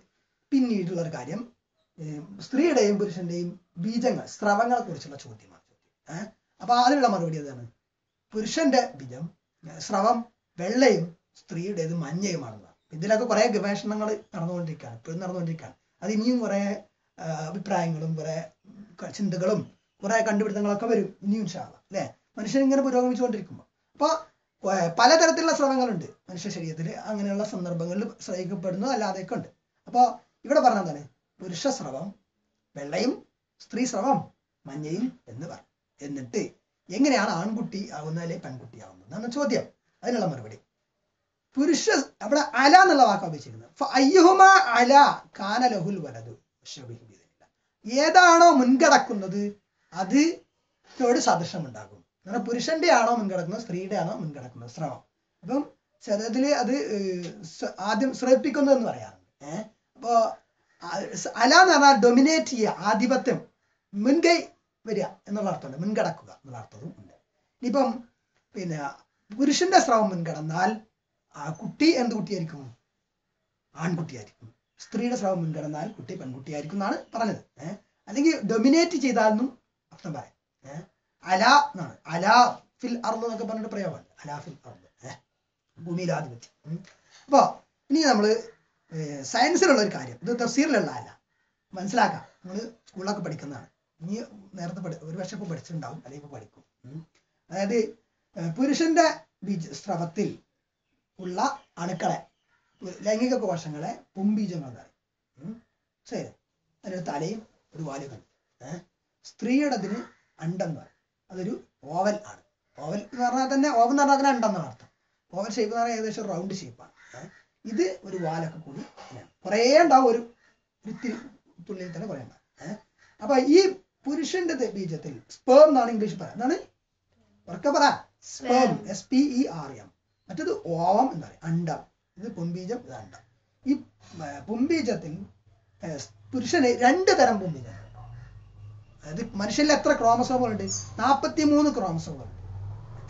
പിന്നീടുള്ള ഒരു കാര്യം ഏർ സ്ത്രീയുടെയും പുരുഷന്റെയും ബീജങ്ങൾ സ്രവങ്ങളെ കുറിച്ചുള്ള ചോദ്യമാണ്. ഏഹ് അപ്പൊ അതിനുള്ള മറുപടി അതാണ് പുരുഷന്റെ ബീജം സ്രവം വെള്ളയും സ്ത്രീയുടേത് മഞ്ഞയുമാണെന്നാണ്. ഇതിലൊക്കെ കുറെ ഗവേഷണങ്ങൾ നടന്നുകൊണ്ടിരിക്കുകയാണ് ഇപ്പോഴും നടന്നുകൊണ്ടിരിക്കുകയാണ്. അത് ഇനിയും കുറെ അഭിപ്രായങ്ങളും കുറെ ചിന്തകളും കുറെ കണ്ടുപിടുത്തങ്ങളൊക്കെ വരും ഇനിയും ശാല അല്ലെ? മനുഷ്യൻ ഇങ്ങനെ പുരോഗമിച്ചുകൊണ്ടിരിക്കുമ്പോൾ അപ്പൊ പലതരത്തിലുള്ള സ്രവങ്ങളുണ്ട്. മനുഷ്യ ശരീരത്തിൽ അങ്ങനെയുള്ള സന്ദർഭങ്ങളിൽ ശ്രവിക്കപ്പെടുന്നു അല്ലാതെയൊക്കെ ഉണ്ട്. അപ്പോൾ ഇവിടെ പറഞ്ഞതാണ് പുരുഷ സ്രവം വെള്ളയും സ്ത്രീ സ്രവം മഞ്ഞയും എന്ന് പറഞ്ഞു എന്നിട്ട് എങ്ങനെയാണ് ആൺകുട്ടി ആവുന്നത് അല്ലെ പെൺകുട്ടി ആവുന്നത് എന്നാണ് ചോദ്യം. അതിനുള്ള മറുപടി. പുരുഷ അവിടെ അല എന്നുള്ള വാക്കാണ് ഉപയോഗിച്ചിരിക്കുന്നത്. അല ലഹുൽ ഏതാണോ മുൻകടക്കുന്നത് അത് ോട് സദൃശം ഉണ്ടാകും കാരണം പുരുഷന്റെ ആണോ മുൻകടക്കുന്നത് സ്ത്രീയുടെ ആണോ മുൻകടക്കുന്നത്? സ്രവം. അപ്പം ചിലതിൽ അത് ആദ്യം ശ്രവിപ്പിക്കുന്നതെന്ന് പറയാറുണ്ട്. ഏഹ് അപ്പോ ആ, സ് അല എന്ന് പറഞ്ഞാൽ ഡൊമിനേറ്റ് ചെയ്യുക ആധിപത്യം മുൻകൈ വരിക എന്നുള്ള അർത്ഥമുണ്ട്. മുൻകടക്കുക എന്നുള്ള അർത്ഥവും ഉണ്ട്. ഇനിയിപ്പം പിന്നെ പുരുഷന്റെ സ്രവം മുൻകടന്നാൽ ആ കുട്ടി എന്ത് കുട്ടിയായിരിക്കും? ആൺകുട്ടിയായിരിക്കും. സ്ത്രീയുടെ സ്രവം മുൻകടന്നാൽ കുട്ടി പെൺകുട്ടിയായിരിക്കും എന്നാണ് പറഞ്ഞത്. ഏഹ് അല്ലെങ്കിൽ ഡൊമിനേറ്റ് ചെയ്താലെന്നും അർത്ഥം പറയാം. ഏഹ് അല എന്നാണ്. അല ഫിൽ അർന്ന് എന്നൊക്കെ പറഞ്ഞിട്ട് പ്രയോഗമാണ് അല ഫിൽ അർന്ന് ഏഹ് ഭൂമിയിലാധിപത്യം. അപ്പോ ഇനി നമ്മൾ ഏഹ് സയൻസിലുള്ള ഒരു കാര്യം. ഇത് തഫ്സീറിലുള്ളതല്ല മനസ്സിലാക്കാം. നമ്മൾ സ്കൂളിലൊക്കെ പഠിക്കുന്നതാണ്. നീ നേരത്തെ പഠി ഒരു വർഷം ഇപ്പൊ പഠിച്ചിട്ടുണ്ടാവും. അല്ലെങ്കിൽ ഇപ്പൊ പഠിക്കും. അതായത് പുരുഷന്റെ ബീജ സ്രവത്തിൽ ഉള്ള അണുക്കളെ ലൈംഗിക കോശങ്ങളെ പുംബീജങ്ങൾ പറയും. ശരി. അതിനൊരു തലയും ഒരു വാലുകൾ സ്ത്രീയുടെതിന് അണ്ടെന്ന് സ്ത്രീയുടേതിന് അണ്ടം പറയും. അതൊരു ഓവൽ ആണ്. ഓവൽ എന്ന് പറഞ്ഞാൽ തന്നെ ഓവൽ എന്ന് പറഞ്ഞാൽ അതിന് അണ്ടെന്നാണ് അർത്ഥം. ഓവൽ ഷേപ്പ് എന്ന് പറഞ്ഞാൽ ഏകദേശം റൗണ്ട് ഷേപ്പാണ് ഇത് ഒരു വാലൊക്കെ കൂടി. കുറേ ഉണ്ടാവും ഒരു വിത്തിൽ തുള്ളിയിൽ തന്നെ കുറേ ഉണ്ടാവും. അപ്പൊ ഈ പുരുഷന്റെ ബീജത്തിൽ സ്പേം എന്നാണ് ഇംഗ്ലീഷ് പറയാം. എന്താണ്? ഉറക്കെ പറ. Sperm S P E R M മറ്റത് ഓവം എന്ന് പറയും. അണ്ടം. ഇത് പുംബീജം ഇത് അണ്ടം. ഈ പൊൻബീജത്തിൽ പുംബീജത്തിൽ പുരുഷന് രണ്ട് തരം പുംബീജം അതായത് മനുഷ്യരിൽ എത്ര ക്രോമസോമുകളുണ്ട് നാൽപ്പത്തി മൂന്ന് ക്രോമസോമുകളുണ്ട്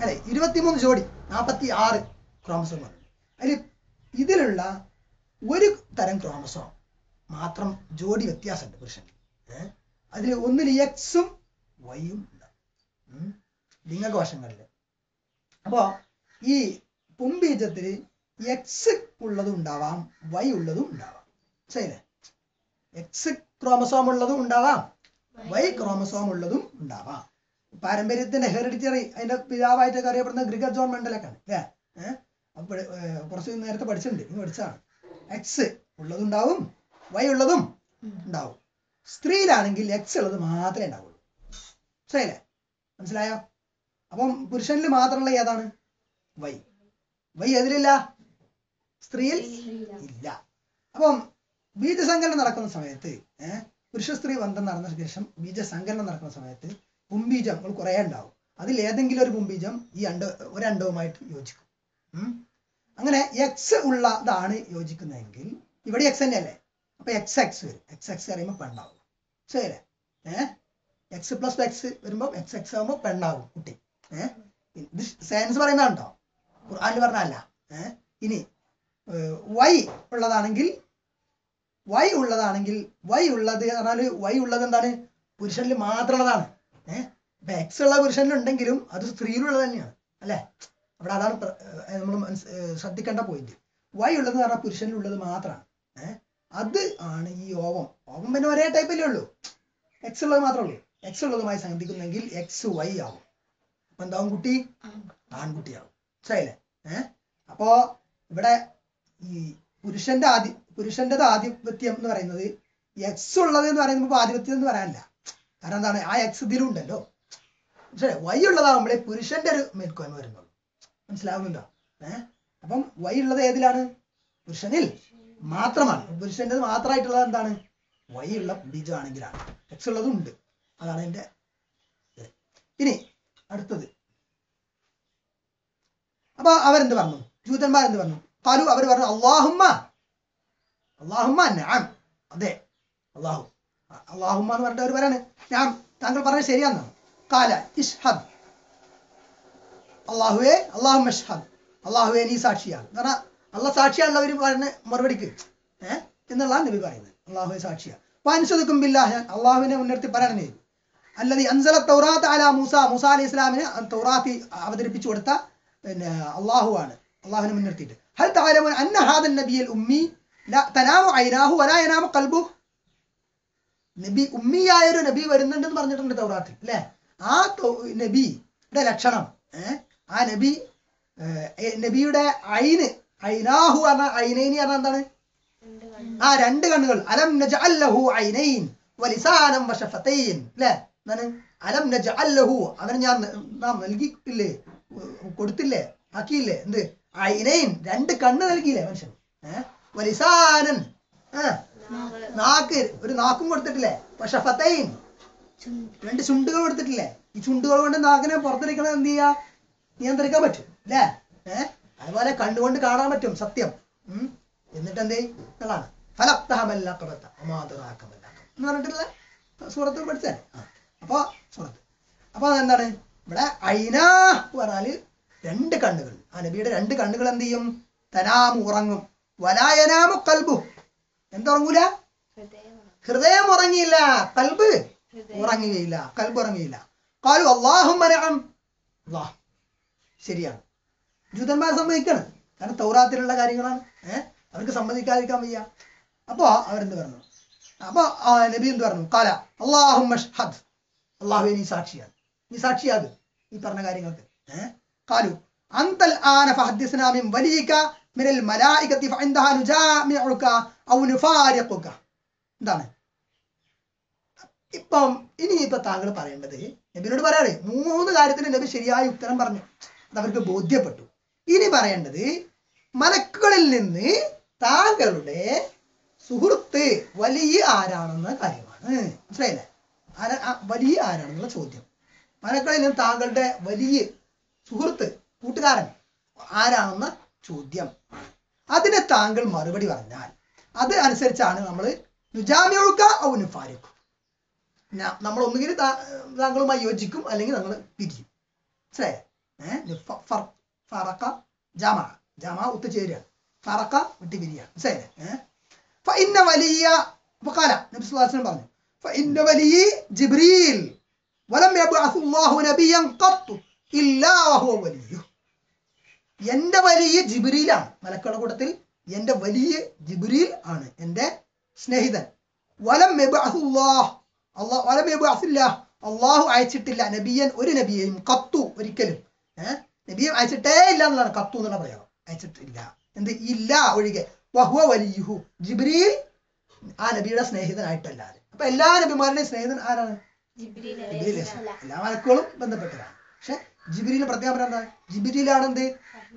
അല്ലെ? ഇരുപത്തിമൂന്ന് ജോഡി നാൽപ്പത്തി ആറ് ക്രോമസോമുകളുണ്ട് അതിൽ ഇതിലുള്ള ഒരു തരം ക്രോമസോം മാത്രം ജോഡി വ്യത്യാസമുണ്ട് പുരുഷൻ അതിൽ ഒന്നിൽ എക്സും വൈയും. ലിംഗകോശങ്ങളിൽ അപ്പോ ഈ പുംബീജത്തിൽ എക്സ് ഉള്ളതും ഉണ്ടാവാം വൈ ഉള്ളതും ഉണ്ടാവാം. ശരിയല്ലേ എക്സ് ക്രോമസോം ഉള്ളതും ഉണ്ടാവാം വൈ ക്രോമസോം ഉള്ളതും ഉണ്ടാവാം. പാരമ്പര്യത്തിന്റെ ഹെറിഡിറ്ററി അതിന്റെ പിതാവായിട്ടൊക്കെ അറിയപ്പെടുന്ന ഗ്രിഗർ ജോൺ മണ്ടലൊക്കെയാണ് അല്ലേ അപ്പോൾ കുറച്ച് നേരത്തെ പഠിച്ചിട്ടുണ്ട്. ഇന്ന് പഠിച്ചാണ്. എക്സ് ഉള്ളതുണ്ടാവും വൈ ഉള്ളതും ഉണ്ടാവും. സ്ത്രീയിലാണെങ്കിൽ എക്സ് ഉള്ളത് മാത്രമേ ഉണ്ടാവുള്ളൂ. ശരിയല്ലേ മനസ്സിലായോ? അപ്പം പുരുഷനിൽ മാത്രമുള്ള ഏതാണ്? വൈ വൈ എതിരില്ല സ്ത്രീയിൽ ഇല്ല. അപ്പം ബീജസങ്കലനം നടക്കുന്ന സമയത്ത് പുരുഷ സ്ത്രീ ബന്ധം നടന്ന ശേഷം ബീജസങ്കലനം നടക്കുന്ന സമയത്ത് പുംബീജങ്ങൾ കുറെ ഉണ്ടാവും. അതിൽ ഏതെങ്കിലും ഒരു പുംബീജം ഈ അണ്ട ഒരു അണ്ടവുമായിട്ട് യോജിക്കും. അങ്ങനെ എക്സ് ഉള്ളതാണ് യോജിക്കുന്നതെങ്കിൽ ഇവിടെ എക്സ് തന്നെയല്ലേ? അപ്പൊ എക്സ് എക്സ് വരും. എക്സ് എക്സ് പറയുമ്പോൾ പെണ്ണാവും. ശരിയല്ലേ? ഏഹ് എക്സ് പ്ലസ് എക്സ് വരുമ്പോൾ എക്സ് എക്സ് ആകുമ്പോൾ പെണ്ണാവും കുട്ടി. ഏഹ് ഇത് സയൻസ് പറയുന്നതാണ്ടോ ഖുർആാനിൽ പറഞ്ഞല്ല ഏഹ് ഇനി വൈ ഉള്ളതാണെങ്കിൽ വൈ ഉള്ളതാണെങ്കിൽ വൈ ഉള്ളത് പറഞ്ഞാൽ വൈ ഉള്ളത് എന്താണ്? പുരുഷനിൽ മാത്രമുള്ളതാണ്. ഏഹ് അപ്പൊ എക്സ് ഉള്ള പുരുഷനിലുണ്ടെങ്കിലും അത് സ്ത്രീയിലുള്ളത് തന്നെയാണ്. അല്ലെ? അവിടെ അതാണ് നമ്മൾ ശ്രദ്ധിക്കേണ്ട പോയിന്റ് വൈ ഉള്ളത് പറഞ്ഞാൽ പുരുഷനിലുള്ളത് മാത്രമാണ്. ഏഹ് അത് ആണ് ഈ ഓവം. ഓവം പിന്നെ ഒരേ ടൈപ്പല്ലേ ഉള്ളൂ. എക്സ് ഉള്ളത് മാത്രമേ ഉള്ളൂ. എക്സ് ഉള്ളതുമായി സംഘടിക്കുന്നെങ്കിൽ എക്സ് വൈ ആവും. അപ്പൊ എന്താവും കുട്ടി? ആൺകുട്ടിയാവും. മനസ്സിലായില്ലേ? ഏഹ് അപ്പോ ഇവിടെ ഈ പുരുഷന്റെ ആദി പുരുഷന്റേത് ആധിപത്യം എന്ന് പറയുന്നത് എക്സ് ഉള്ളത് എന്ന് പറയുമ്പോൾ ആധിപത്യം എന്ന് പറയാനില്ല. കാരണം എന്താണ്? ആ എക്സ് ഇതിലുണ്ടല്ലോ. പക്ഷേ വൈ ഉള്ളതാകുമ്പോഴേ പുരുഷന്റെ ഒരു മേൽക്കോയ്മ വരുന്നുള്ളൂ. മനസ്സിലാവുന്നുണ്ടോ ഏഹ് അപ്പം വൈ ഉള്ളത് ഏതിലാണ്? പുരുഷനിൽ. മാത്രമാണ്. പുരുഷന്റെ മാത്രമായിട്ടുള്ളത് എന്താണ്? വൈ ഉള്ള ബീജമാണെങ്കിലാണ്. എക്സ് ഉള്ളതും ഉണ്ട്. അതാണ് എന്റെ ഇനി അടുത്തത്. അപ്പൊ അവരെന്ത് പറഞ്ഞു? ജൂതന്മാർ എന്ത് പറഞ്ഞു? കാലു അവർ പറഞ്ഞു അള്ളാഹുമ്മ അള്ളാഹുമ്മ ഞാൻ അതെ. അള്ളാഹു അള്ളാഹുമ്മ എന്ന് പറഞ്ഞിട്ട് അവർ പറയാണ്. ഞാൻ താങ്കൾ പറഞ്ഞത് ശരിയാന്നാണ് കാല ഇഷ്ഹദ്. അള്ളാഹുവേ അള്ളാഹു മഷ്ഹദ് അള്ളാഹുവേ നീ സാക്ഷിയാണ്. എന്ന് പറഞ്ഞാൽ അള്ളാഹ് സാക്ഷിയാണല്ലോ അവർ പറഞ്ഞ മറുപടിക്ക്. ഏഹ് എന്നുള്ളതാണ് നബി പറയുന്നത്. അള്ളാഹുവെ സാക്ഷിയാണ്. പാൻസുദുക്കും ബില്ലാഹ് ഞാൻ അള്ളാഹുവിനെ മുൻനിർത്തി പറയണേ അല്ലാതെ അൻസല തൗറാത്ത് അല മൂസ മൂസ അലി ഇസ്ലാമിന് തൗറാത്തി അവതരിപ്പിച്ചു കൊടുത്ത പിന്നെ അള്ളാഹു ആണ് അള്ളാഹുവിനെ മുൻനിർത്തിയിട്ട് ഹൽ തഅലമുൻ അന്ന ഹാദൻ നബിയൽ ഉമ്മി തനാമോ ഐനാഹു വലാ യനാമു ഖൽബു. നബി ഉമ്മിയായൊരു നബി വരുന്നുണ്ടെന്ന് പറഞ്ഞിട്ടുണ്ട് തൗറാത്തിൽ അല്ലേ? ആ നബിയുടെ ലക്ഷണം ഏഹ് ആ നബി നബിയുടെ ഐന് ഐനാഹു പറഞ്ഞ ഐനൈനി പറഞ്ഞ എന്താണ്? ആ രണ്ട് കണ്ണുകൾ. അലം നജ അല്ലഹു ഐനൈൻ വലിസാനം വശഫതൈൻ. അല്ലേ? എന്താണ്? അലം നജ അല്ലഹു അവന് ഞാൻ ന- നൽകിയില്ലേ കൊടുത്തില്ലേ? ആക്കിയില്ലേ? എന്ത്? ഐനൈൻ. രണ്ട് കണ്ണ് നൽകിയില്ലേ മനുഷ്യൻ? ഏഹ് വലിസാനൻ. നാക്ക് ഒരു നാക്കും കൊടുത്തിട്ടില്ലേ? വശഫതൈൻ. രണ്ട് ചുണ്ടുകൾ കൊടുത്തിട്ടില്ലേ? ഈ ചുണ്ടുകൾ കൊണ്ട് നാക്കിനെ പുറത്തെടുക്കണത് എന്ത് ചെയ്യാ? നിയന്ത്രിക്കാൻ പറ്റും അല്ലേ? ഏഹ് അതുപോലെ കണ്ണുകൊണ്ട് കാണാൻ പറ്റും സത്യം. ഉം. എന്നിട്ട് എന്തേ എന്നുള്ളതാണ് ഫലപ്തഹമല്ലാക്കബത്ത ഒമാതുറാക്കമല്ല എന്ന് പറഞ്ഞിട്ടില്ല സൂറത്ത് പഠിച്ചാൽ അപ്പോൾ അപ്പൊ സൂറത്ത്. അപ്പൊ എന്താണ് ഇവിടെ ഐനാ പറഞ്ഞാൽ രണ്ട് കണ്ണുകൾ. ആ നബിയുടെ രണ്ട് കണ്ണുകൾ എന്ത് ചെയ്യും? തനാമു ഉറങ്ങും. വലായനാമു കൽബു. എന്തുറങ്ങൂല ഹൃദയം ഉറങ്ങിയില്ല. കൽബ് ഉറങ്ങുകയില്ല. കൽബ് ഉറങ്ങിയില്ല കാലു അള്ളാഹും അള്ളാഹ് ശരിയാണ്. ജൂതന്മാർ സംബന്ധിക്കണം. കാരണം തൗറാത്തിലുള്ള കാര്യങ്ങളാണ്. ഏഹ് അവർക്ക് സമ്മതിക്കാതിരിക്കാൻ വയ്യ. അപ്പോ അവരെന്ത് പറഞ്ഞു? അപ്പൊ നബി എന്ത് പറഞ്ഞു? കാല അള്ളാഹു അള്ളാഹു നീ സാക്ഷിയാണ്. നീ സാക്ഷിയാത് ഈ പറഞ്ഞ കാര്യങ്ങൾക്ക്. കാലു അന്തൽ ആന ഫഹദ്ദിസ്നാ മിൻ വലിക മിനൽ മലായികത്തി ഫഇൻദഹാ നുജാമിഉക ഔ നുഫാരിഖുക. എന്താണ്? ഇപ്പം ഇനി ഇപ്പൊ താങ്കൾ പറയേണ്ടത് നബിനോട് പറയാറേ മൂന്ന് കാര്യത്തിന് നബി ശരിയായ ഉത്തരം പറഞ്ഞു. അവർക്ക് ബോധ്യപ്പെട്ടു. ഇനി പറയേണ്ടത് മലക്കുകളിൽ നിന്ന് താങ്കളുടെ സുഹൃത്ത് വലിയ ആരാണെന്ന കാര്യമാണ്. മനസ്സിലായില്ലേ? വലിയ ആരാണെന്നുള്ള ചോദ്യം. മലക്കുകളിൽ നിന്ന് താങ്കളുടെ വലിയ സുഹൃത്ത് കൂട്ടുകാരൻ ആരാണെന്ന ചോദ്യം. അതിന് താങ്കൾ മറുപടി പറഞ്ഞാൽ അത് അനുസരിച്ചാണ് നമ്മൾ നുജാമ്യൊഴുക്ക ഔ നുഫാരിക്കും നമ്മൾ ഒന്നുകിൽ താങ്കളുമായി യോജിക്കും അല്ലെങ്കിൽ നമ്മൾ പിരിയും. മനസ്സിലായോ? ഫറക്ക ജാമ ജാമ ഒത്തുചേരുക ഫറക്ക വിട്ട് പിരിയുക മനസ്സിലായില്ലേ ഏഹ് فإن ولي فقال النبي صلى الله عليه وسلم പറഞ്ഞു فإن ولي جبريل ولم يبعث الله نبيا قط إلا وهو وليه എന്റെ വലിയ ജിബ്രീലാണ് മലക്കുകളുടെ കൂട്ടത്തിൽ എന്റെ വലിയ ജിബ്രീൽ ആണ് എന്റെ സ്നേഹിതൻ വലം യബ്അസുല്ലാഹ് അല്ലാഹ് വലം യബ്അസില്ല അള്ളാഹു അയച്ചിട്ടില്ല നബിയൻ ഒരു നബിയെയും കത്തു ഒരിക്കലും ഏഹ് നബിയെ അയച്ചിട്ടേ ഇല്ല എന്നുള്ളതാണ് കത്തു എന്നുള്ള പ്രയോഗം. അയച്ചിട്ടില്ല. എന്ത്? ഇല്ല ഒഴികെ. വഹുവ വലിയുഹു. ജിബ്രീൽ ആ നബിയുടെ സ്നേഹിതനായിട്ടല്ലാതെ. അപ്പൊ എല്ലാ നബിമാരുടെയും സ്നേഹിതൻ ആരാണ്. എല്ലാ മലക്കുകളും ബന്ധപ്പെട്ടതാണ് പക്ഷെ ജിബിരിയിൽ പ്രത്യേകം എന്താ ജിബിരിയിലാണ് എന്ത്?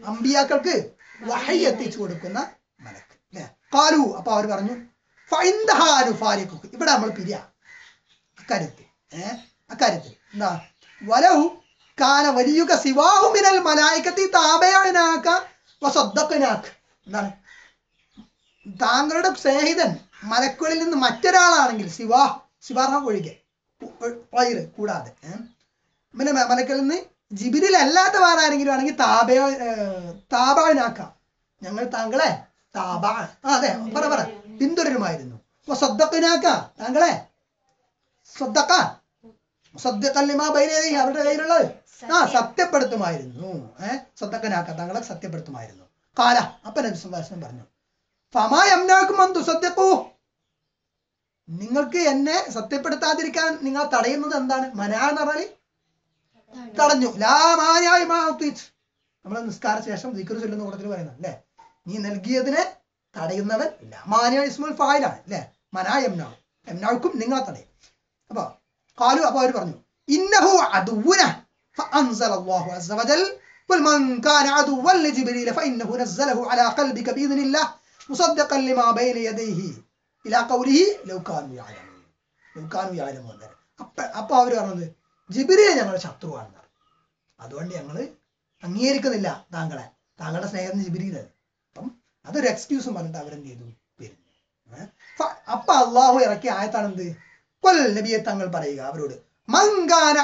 അമ്പിയാക്കൾക്ക് വഹൈ എത്തിച്ചു കൊടുക്കുന്ന മലക്ക്. അല്ലെ? കാലു അപ്പൊ അവർ പറഞ്ഞു ഇവിടെ നമ്മൾ പിരിയ. അക്കാര്യത്തിൽ. ഏഹ് അക്കാര്യത്തിൽ. എന്താ? വലഹു കാന വലിയുക സിവാഹുമിനൽ മലായിക്കത്തി താപയാനാക്ക വസദ്ദഖനാക്ക്. എന്താണ്? താങ്കളുടെ സ്നേഹിതൻ മലക്കുകളിൽ നിന്ന് മറ്റൊരാളാണെങ്കിൽ സിവാ സിവാഹ ഒഴികെ വൈറ് കൂടാതെ പിന്നെ മ- മലക്കളിൽ നിന്ന് ജിബിരിൽ അല്ലാത്ത വേറെ ആണെങ്കിൽ താപയോ താപാനാക്കാം ഞങ്ങൾ താങ്കളെ താപ അതെ പറ പറ. പിന്തുടരുമായിരുന്നു. അപ്പൊ സ്വദ്ദക്കിനാക്ക താങ്കളെ സ്വദ്ദക്ക സ്വദ്ദക്കല്ലിമാ ബൈനേതി അവരുടെ കയ്യിലുള്ളത് ആ സത്യപ്പെടുത്തുമായിരുന്നു. ഏഹ് സ്വന്തക്കനാക്ക തങ്ങളെ സത്യപ്പെടുത്തുമായിരുന്നു. കാല അപ്പൊ നബി സുഭാഷണം പറഞ്ഞു. ഫമാക്കുമന്തു അന്തു സത്യക്കൂ. നിങ്ങൾക്ക് എന്നെ സത്യപ്പെടുത്താതിരിക്കാൻ നിങ്ങൾ തടയുന്നത് എന്താണ്? മനാ എന്ന് പറഞ്ഞാൽ തടഞ്ഞു. ലാമായി നമ്മൾ നിസ്കാര ശേഷം ദിക്കറ് ചൊല്ലുന്ന കൂട്ടത്തിൽ പറയുന്നത് അല്ലേ? നീ നൽകിയതിനെ തടയുന്നവൻ ഇല്ല. മാനിയ ഇസ്മുൽ ഫായിലാണ് അല്ലേ? മനാ എംനാൾ എംനാൾക്കും നിങ്ങളെ തടയും. അപ്പൊ കാലു അപ്പൊ അവർ പറഞ്ഞു ഇന്നഹു അദുവുന فأنزل الله عز وجل قل من كان عدوا لجبريل فإنه نزله على قلبك بإذن الله مصدقا لما بين يديه إلى قوله لو كانوا يعلمون لو كانوا يعلمون അപ്പ അപ്പൊ അവർ പറഞ്ഞത് ജിബിരിയെ ഞങ്ങളുടെ ശത്രുവാണെന്ന് പറഞ്ഞു അതുകൊണ്ട് ഞങ്ങൾ അംഗീകരിക്കുന്നില്ല താങ്കളെ താങ്കളുടെ സ്നേഹം ജിബിരിയിലല്ല അപ്പം അതൊരു എക്സ്ക്യൂസും പറഞ്ഞിട്ട് അവരെന്ത് ചെയ്തു വരുന്നു ഏ? ഫ- അപ്പൊ അള്ളാഹു ഇറക്കിയ ആയത്താണ് എന്ത് നബിയെ തങ്ങൾ പറയുക അവരോട് മങ്കാന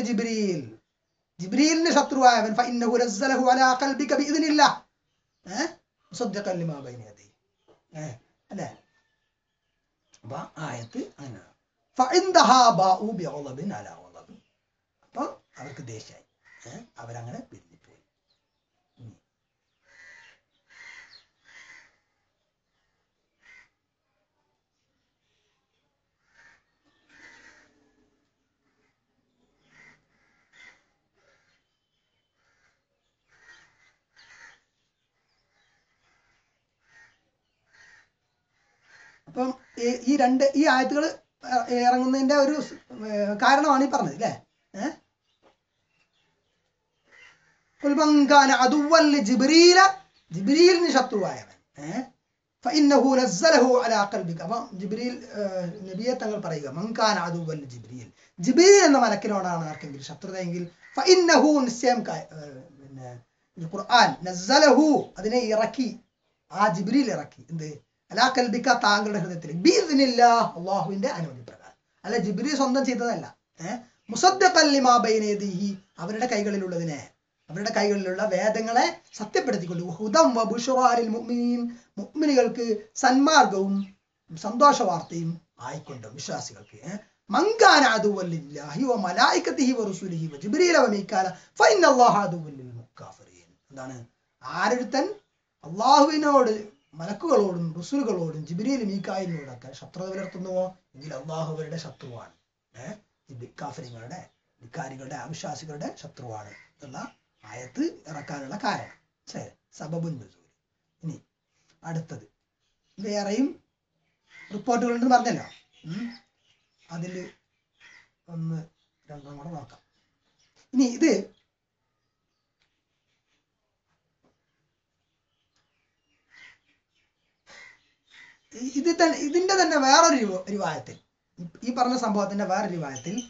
ജിബ്രീൽ. ശത്രുവായവൻ അല്ലേ? അപ്പൊ അവർക്ക് ദേഷ്യായി. അവരങ്ങനെ പിരിഞ്ഞുപോയി അപ്പം ഈ- രണ്ട് ഈ ആയത്തുകൾ ഇറങ്ങുന്നതിന്റെ ഒരു കാരണമാണ് ഈ പറഞ്ഞത് അല്ലേ ഏഹ് കുൽബങ്കാന അതുവല്ല ജിബ്രീല ജിബ്രീലിന് ശത്രുവായവൻ ഏഹ് അപ്പം ജിബ്രീൽ നബിയെ തങ്ങൾ പറയുക മങ്കാന അതുവല്ല ജിബ്രീൽ. ജിബ്രീൽ എന്ന മലക്കിനോടാണ് ആർക്കെങ്കിലും ശത്രുതയെങ്കിൽ പിന്നെ ഖുർആൻ നസ്സലഹു അതിനെ ഇറക്കി ആ ജിബ്രീൽ ഇറക്കി. എന്ത്? അലാ കൽബിക്ക താങ്കളുടെ ഹൃദയത്തിൽ. ബീദിനില്ല അള്ളാഹുവിന്റെ അനുമതി പ്രകാരം അല്ല ജിബ്രി സ്വന്തം ചെയ്തതല്ല. ഏഹ് മുസദ്ദഖല്ലിമാ ബൈനയദിഹി അവരുടെ കൈകളിലുള്ളതിനെ അവരുടെ കൈകളിലുള്ള വേദങ്ങളെ സത്യപ്പെടുത്തിക്കൊണ്ട് ഹുദം വബുഷറാലിൽ മുഅ്മിനീൻ മുഅ്മിനുകൾക്ക് സന്മാർഗവും സന്തോഷ വാർത്തയും ആയിക്കൊണ്ട് വിശ്വാസികൾക്ക്. എന്താണ്? ആരൊരുത്തൻ? അള്ളാഹുവിനോട് മലക്കുകളോടും റുസുലുകളോടും ജിബിരിയിൽ മീക്കായിനോടൊക്കെ ശത്രുത പുലർത്തുന്നുവോ? എങ്കിൽ അള്ളാഹു ശത്രുവാണ്. കാഫര്യങ്ങളുടെ വിക്കാരികളുടെ അവിശ്വാസികളുടെ ശത്രുവാണ് എന്നുള്ള ആയത്ത് ഇറക്കാനുള്ള കാരണം. ശരി. സബബുൻ നുസൂൽ. ഇനി അടുത്തത്. വേറെയും റിപ്പോർട്ടുകളുണ്ടെന്ന് പറഞ്ഞല്ലോ. അതിൽ ഒന്ന് രണ്ടെണ്ണം കൂടെ നോക്കാം. ഇനി ഇത് ഇ- ഇത് തന്നെ ഇതിന്റെ തന്നെ വേറൊരു രൂപായത്തിൽ. ഈ- പറഞ്ഞ സംഭവത്തിന്റെ വേറൊരു രൂപായത്തിൽ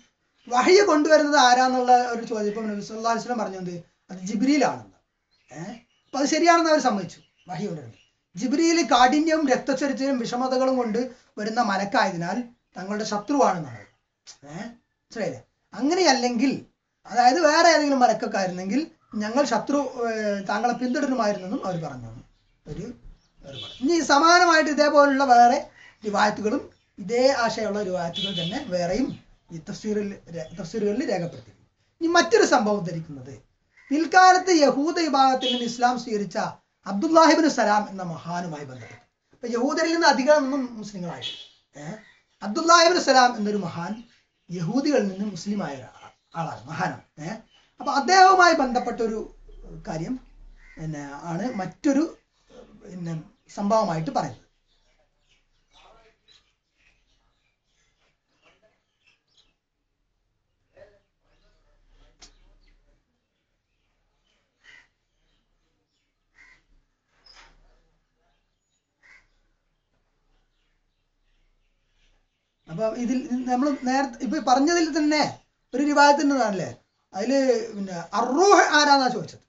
വഹിയ കൊണ്ടുവരുന്നത് ആരാന്നുള്ള ഒരു ചോദ്യം ഇപ്പം നബി സല്ലല്ലാഹു അലൈഹി വസല്ലം പറഞ്ഞത് അത് ജിബ്രിയിലാണെന്ന് ഏഹ് അപ്പൊ അത് ശരിയാണെന്ന് അവർ സമ്മതിച്ചു വഹിയ കൊണ്ടുവരുന്നത്. ജിബ്രിയിൽ കാഠിന്യവും രക്തച്ചൊരിച്ചിലും വിഷമതകളും കൊണ്ട് വരുന്ന മലക്കായതിനാൽ തങ്ങളുടെ ശത്രുവാണെന്നാണ് ഏഹ് മനസ്സിലായില്ലേ? അങ്ങനെയല്ലെങ്കിൽ അതായത് വേറെ ഏതെങ്കിലും മലക്കൊക്കെ ആയിരുന്നെങ്കിൽ ഞങ്ങൾ ശത്രു താങ്കളെ പിന്തുടരുമായിരുന്നെന്നും അവർ പറഞ്ഞു. ഒരു ഇനി സമാനമായിട്ട് ഇതേപോലുള്ള വേറെ റിവായത്തുകളും ഇതേ ആശയമുള്ള റിവായത്തുകൾ തന്നെ വേറെയും ഈ തഫ്സീറിൽ തഫ്സീറുകളിൽ രേഖപ്പെടുത്തിയിട്ടുണ്ട് ഇനി മറ്റൊരു സംഭവം ധരിക്കുന്നത് പിൽക്കാലത്ത് യഹൂദ വിഭാഗത്തിൽ നിന്ന് ഇസ്ലാം സ്വീകരിച്ച അബ്ദുല്ലാഹിബിൻ സലാം എന്ന മഹാനുമായി ബന്ധപ്പെട്ട്. ഇപ്പൊ യഹൂദരിൽ നിന്ന് അധികം നിന്നും മുസ്ലിങ്ങളായിട്ട് ഏഹ് അബ്ദുല്ലാഹിബിൻ സലാം എന്നൊരു മഹാൻ യഹൂദികളിൽ നിന്ന് മുസ്ലിമായ ആളാണ് മഹാനാണ്. ഏഹ് അപ്പൊ അദ്ദേഹവുമായി ബന്ധപ്പെട്ട ഒരു കാര്യം പിന്നെ ആണ് മറ്റൊരു പിന്നെ സംഭവമായിട്ട് പറയുന്നത് അപ്പൊ ഇതിൽ നമ്മൾ നേരത്തെ ഇപ്പൊ പറഞ്ഞതിൽ തന്നെ ഒരു റിവായത്തിന്റെതാണല്ലേ അതിൽ പിന്നെ അറൂഹ് ആരാന്നാ ചോദിച്ചത്?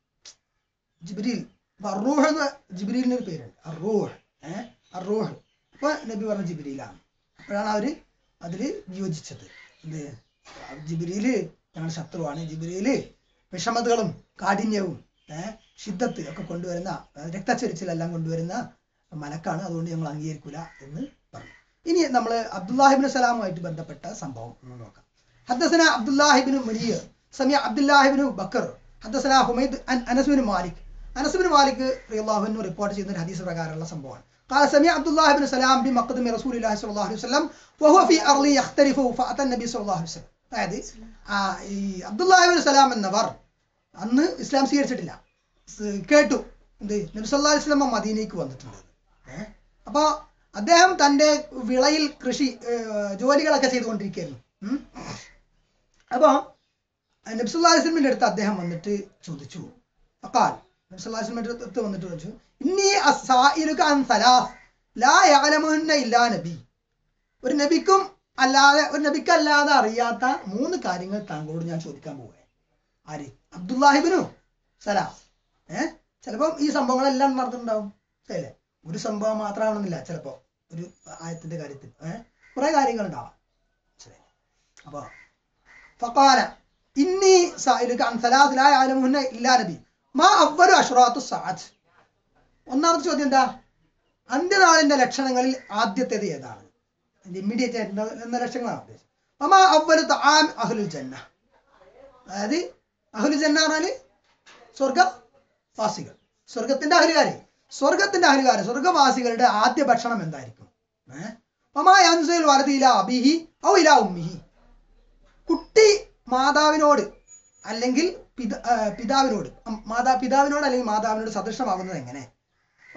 ജിബ്രീൽ. അപ്പൊ അറൂഹ് എന്ന ജിബ്രീലിന് ഒരു പേരുണ്ട്. അറൂഹ്. ഏഹ് അറൂഹ്. അപ്പൊ നബി പറഞ്ഞ ജിബ്രീലാണ്. അപ്പോഴാണ് അവർ അതിൽ വിയോജിച്ചത്. എന്ത്? ജിബ്രീൽ ഞങ്ങൾ ശത്രുവാണ്. ജിബ്രീൽ വിഷമതകളും കാഠിന്യവും ഏഹ് ഷിദ്ധത്ത് ഒക്കെ കൊണ്ടുവരുന്ന രക്തച്ചൊരിച്ചിലെല്ലാം കൊണ്ടുവരുന്ന മലക്കാണ്. അതുകൊണ്ട് ഞങ്ങൾ അംഗീകരിക്കൂല എന്ന് പറഞ്ഞു. ഇനി നമ്മൾ അബ്ദുല്ലാഹിബിൻ സലാമുമായിട്ട് ബന്ധപ്പെട്ട സംഭവം നോക്കാം. ഹദ്ദസന അബ്ദുല്ലാഹിബിന് മുനീർ സമയ അബ്ദുല്ലാഹിബിന് ബക്കർ ഹദ്ദസന ഹുമൈദ് അൻ Anas bin Malik حميد عن انس بن مالك انس بن مالك رضي الله عنه റിപ്പോർട്ട് ചെയ്യുന്ന ഒരു ഹദീസ് പ്രകാരമുള്ള സംഭവമാണ് قال سمع عبد الله بن سلام بمقدم رسول الله صلى الله عليه وسلم وهو في ارض يختلف فاتى النبي صلى الله عليه وسلم അതായത് ആ ഈ അബ്ദുല്ലാഹിബിൻ സലാം എന്നവർ അന്ന് ഇസ്ലാം സ്വീകരിച്ചിട്ടില്ല സ് കേട്ടു എന്ത് നബി സല്ലല്ലാഹു അലൈഹി വസല്ലം മദീനയ്ക്ക് വന്നിട്ടുണ്ട് ഏഹ് അപ്പൊ അദ്ദേഹം തന്റെ വിളയിൽ കൃഷി ഏഹ്, ജോലികളൊക്കെ ചെയ്തുകൊണ്ടിരിക്കുകയായിരുന്നു ഉം. അപ്പൊ നബി സല്ലല്ലാഹു അലൈഹി വസല്ലമിന്റെ അടുത്ത് അദ്ദേഹം വന്നിട്ട് ചോദിച്ചു ഫഖാൽ അടുത്ത് വന്നിട്ട് വെച്ചു ഇന്നി ഇല്ലാ നബി. ഒരു നബിക്കും അല്ലാതെ ഒരു നബിക്ക് അല്ലാതെ അറിയാത്ത മൂന്ന് കാര്യങ്ങൾ താങ്കളോട് ഞാൻ ചോദിക്കാൻ പോവുകയാണ്. ആര്? അബ്ദുല്ലാഹിബിനു സലാ ഏഹ് ചിലപ്പോ ഈ സംഭവങ്ങളെല്ലാം നടന്നിട്ടുണ്ടാവും. അല്ലേ? ഒരു സംഭവം മാത്രമാണെന്നില്ല ചിലപ്പോ ഒരു ആയത്തിന്റെ കാര്യത്തിൽ. ഏഹ് കുറെ കാര്യങ്ങൾ ഉണ്ടാവാം ശരി അപ്പൊ ഫഖാല ഇന്നി ഇല്ലാ നബി. മാ അവ്വലു അഷ്റാത്തു സഅത്ത് ഒന്നാമത്തെ ചോദ്യം എന്താ? അന്ത്യനാളിന്റെ ലക്ഷണങ്ങളിൽ ആദ്യത്തേത് ഏതാണ്? ഇമ്മീഡിയറ്റ് ആയിട്ട് എന്ന ലക്ഷണങ്ങളാണ് ഉദ്ദേശിച്ചത്? അമാ അവ്വലു താം അഹ്ലുൽ ജന്ന. അതായത് അഹ്ലുൽ ജന്ന പറഞ്ഞാൽ സ്വർഗവാസികൾ സ്വർഗത്തിന്റെ അഹലുകാരി. സ്വർഗത്തിന്റെ അഹലുകാരി സ്വർഗവാസികളുടെ ആദ്യ ഭക്ഷണം എന്തായിരിക്കും? ഏഹ് അമാ യൻസുൽ വലതി ഇലാ അബിഹി ഔ ഇലാ ഉമ്മിഹി. കുട്ടി മാതാവിനോട് അല്ലെങ്കിൽ പിതാ പിതാവിനോട് മാതാപിതാവിനോട് അല്ലെങ്കിൽ മാതാവിനോട് സദൃശമാകുന്നത് എങ്ങനെ?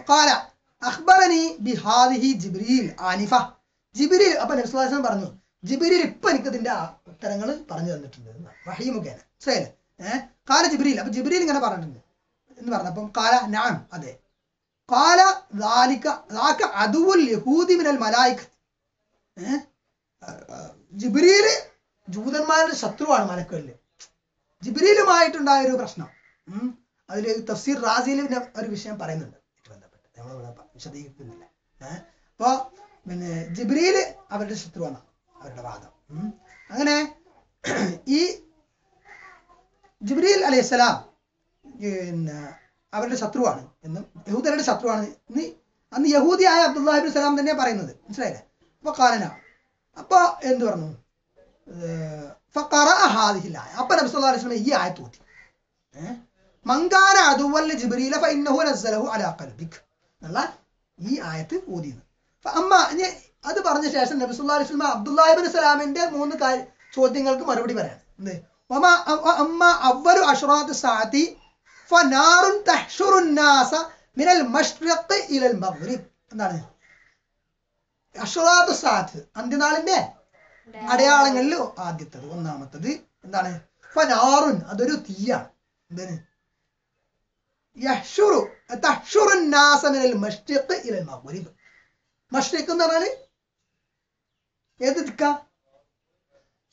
കാല അഖ്ബറനി ബിഹാദിഹി ജിബ്രീൽ ആനിഫ. ജിബിരിൽ അപ്പൊ നബ്സുല്ലാസ്ലാം പറഞ്ഞു ജിബിരിൽ ഇപ്പൊ എനിക്ക് ഇതിന്റെ ഉത്തരങ്ങൾ പറഞ്ഞു തന്നിട്ടുണ്ട്. വഹി മുഖേന ശ്രേൽ ഏഹ് കാല ജിബ്രീൽ അപ്പൊ ജിബ്രീൽ ഇങ്ങനെ പറഞ്ഞിട്ടുണ്ട്. എന്ന് പറഞ്ഞപ്പം കാല നാം അതെ. കാല ദാലിക ദാക്ക അതുൽ യഹൂദി മിനൽ മലായിക്ക് ഏഹ് ജിബ്രീൽ ജൂതന്മാരുടെ ശത്രുവാണ് മലക്കുകളിൽ ജിബ്രീലുമായിട്ടുണ്ടായ ഒരു പ്രശ്നം. അതിൽ തഫ്സീർ റാസിയിൽ ഒരു വിഷയം പറയുന്നുണ്ട്. ബന്ധപ്പെട്ട്. നമ്മളിവിടെ വിശദീകരിക്കുന്നില്ല. അപ്പോൾ പിന്നെ ജിബ്രീൽ അവരുടെ ശത്രുവാണ്. അവരുടെ വാദം. അങ്ങനെ ഈ ജിബ്രീൽ അലൈഹിസ്സലാം പിന്നെ അവരുടെ ശത്രുവാണ് എന്നും യഹൂദരുടെ ശത്രുവാണ് എന്ന് അന്ന് യഹൂദിയായ അബ്ദുല്ലാഹിബിൻ സലാം തന്നെ പറയുന്നത്. മനസ്സിലായില്ലേ? അപ്പൊ കാലന അപ്പൊ എന്ത് പറഞ്ഞു? അത് പറഞ്ഞ ശേഷം നബി സല്ലല്ലാഹു അലൈഹി മൂന്ന് ചോദ്യങ്ങൾക്ക് മറുപടി പറയാം. എന്താണ്? അന്ത്യനാളിന്റെ അടയാളങ്ങളിൽ ആദ്യത്തത് ഒന്നാമത്തത് എന്താണ്? ഫനാറുൻ അതൊരു തീയാണ്. എന്താണ്? ഇലൽ മഗ്രിബ്. എന്ന് പറഞ്ഞാൽ ഏത് ദിക്ക?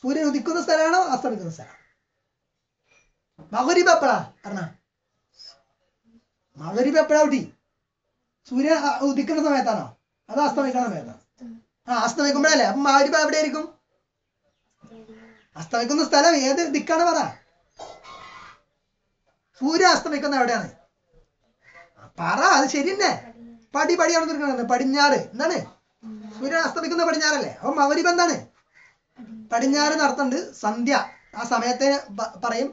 സൂര്യൻ ഉദിക്കുന്ന സ്ഥലമാണോ അസ്തമിക്കുന്ന സ്ഥലമാണ്? മകുരിബ് എപ്പോഴാ? മകുരിബ് മകരിബ് എപ്പോഴാ സൂര്യൻ ഉദിക്കുന്ന സമയത്താണോ? അത് അസ്തമിക്കുന്ന സമയത്താണ്? ആ അസ്തമിക്കുമ്പോഴല്ലേ. അപ്പൊ മകുരിബ് എവിടെ ആയിരിക്കും അസ്തമിക്കുന്ന സ്ഥലം ഏത് ദിക്കാണ് പറ? സൂര്യൻ അസ്തമിക്കുന്ന എവിടെയാണ്? പറ അത് ശരി പടി പടി നിൽക്കുന്നത് പടിഞ്ഞാറ്. എന്താണ്? സൂര്യൻ അസ്തമിക്കുന്ന പടിഞ്ഞാറല്ലേ? അപ്പൊ മകരിബ് എന്താണ്? പടിഞ്ഞാറ് നടത്തുന്നുണ്ട് സന്ധ്യ. ആ സമയത്തെ പറയും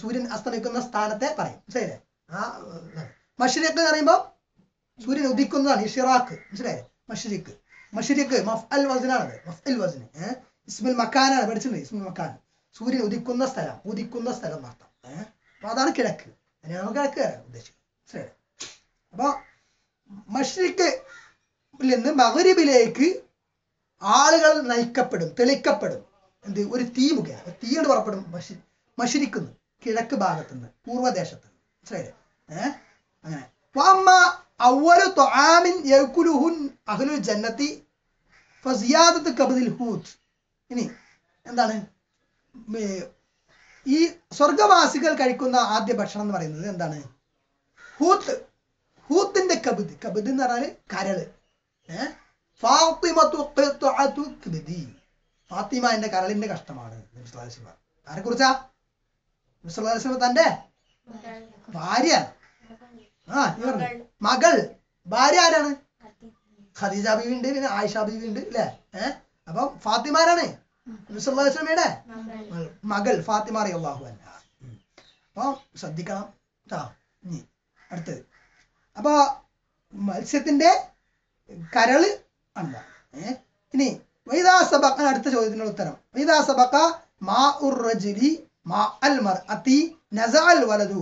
സൂര്യൻ അസ്തമിക്കുന്ന സ്ഥാനത്തെ പറയും. മനസ്സിലായില്ലേ? ആ മഷിരക്ക് എന്ന് പറയുമ്പോൾ സൂര്യൻ ഉദിക്കുന്നതാണ് ഇഷിറാക്ക് മനസ്സിലായി മഷിരിക്ക് മഷിരിക്ക് മഫ് അൽ വസനാണത്. മഫ് അൽ വസന് ഏഹ് ഇസ്മുൽ മക്കാനാണ് പഠിച്ചിട്ടുണ്ട് ഇസ്മുൽ മക്കാൻ. സൂര്യൻ ഉദിക്കുന്ന സ്ഥലം ഉദിക്കുന്ന സ്ഥലം നടത്താം ഏഹ് അപ്പൊ അതാണ് കിഴക്ക്. അതിനാണ് കിഴക്ക് ഉദ്ദേശിക്കുന്നത്. അപ്പൊ മഷ്രിക്ക് നിന്ന് മകരിബിലേക്ക് ആളുകൾ നയിക്കപ്പെടും തെളിക്കപ്പെടും എന്ത്? ഒരു തീ ഒരു തീ കൊണ്ട് പുറപ്പെടും മഷി മഷിരിക്കുന്നു കിഴക്ക് ഭാഗത്ത് നിന്ന് പൂർവദേശത്ത് മനസ്സിലായില്ലേ? ഏഹ് അങ്ങനെ. ജന്നത്തി ഫസിയാദത്ത് കബദിൽ ഹൂത്ത് ഇനി എന്താണ്? ഈ സ്വർഗവാസികൾ കഴിക്കുന്ന ആദ്യ ഭക്ഷണം എന്ന് പറയുന്നത് എന്താണ്? ഹൂത്ത്. ഹൂത്തിന്റെ കബിത് കബിത് എന്ന് പറഞ്ഞാൽ കരൾ. ഫാത്തിമ എന്റെ കരളിന്റെ കഷ്ടമാണ്. ആരെ കുറിച്ചാ തന്റെ ഭാര്യ ആ മകൾ. ഭാര്യ ആരാണ്? ഖദീജ ബീവി ഉണ്ട് പിന്നെ ആയിഷ ബീവി ഉണ്ട് അല്ലേ ഏഹ് അപ്പൊ ഫാത്തിമാരാണ്? നബി സല്ലല്ലാഹു അലൈഹി വസല്ലമയുടെ മകൾ- മകൾ ഫാത്തിമ റളിയല്ലാഹു അൻഹ. ഉം. അപ്പൊ ശ്രദ്ധിക്കണം കേട്ടോ ഇനി അടുത്തത്. അപ്പൊ മത്സ്യത്തിന്റെ കരൾ ആണ് ഏഹ് ഇനി വൈദാ സബക്ക അടുത്ത ചോദ്യത്തിനുള്ള ഉത്തരം. വൈദാ സബക്ക മാ ഉർ റജുലി മാ അൽ മർ മർഅത്തി നസഅൽ അൽ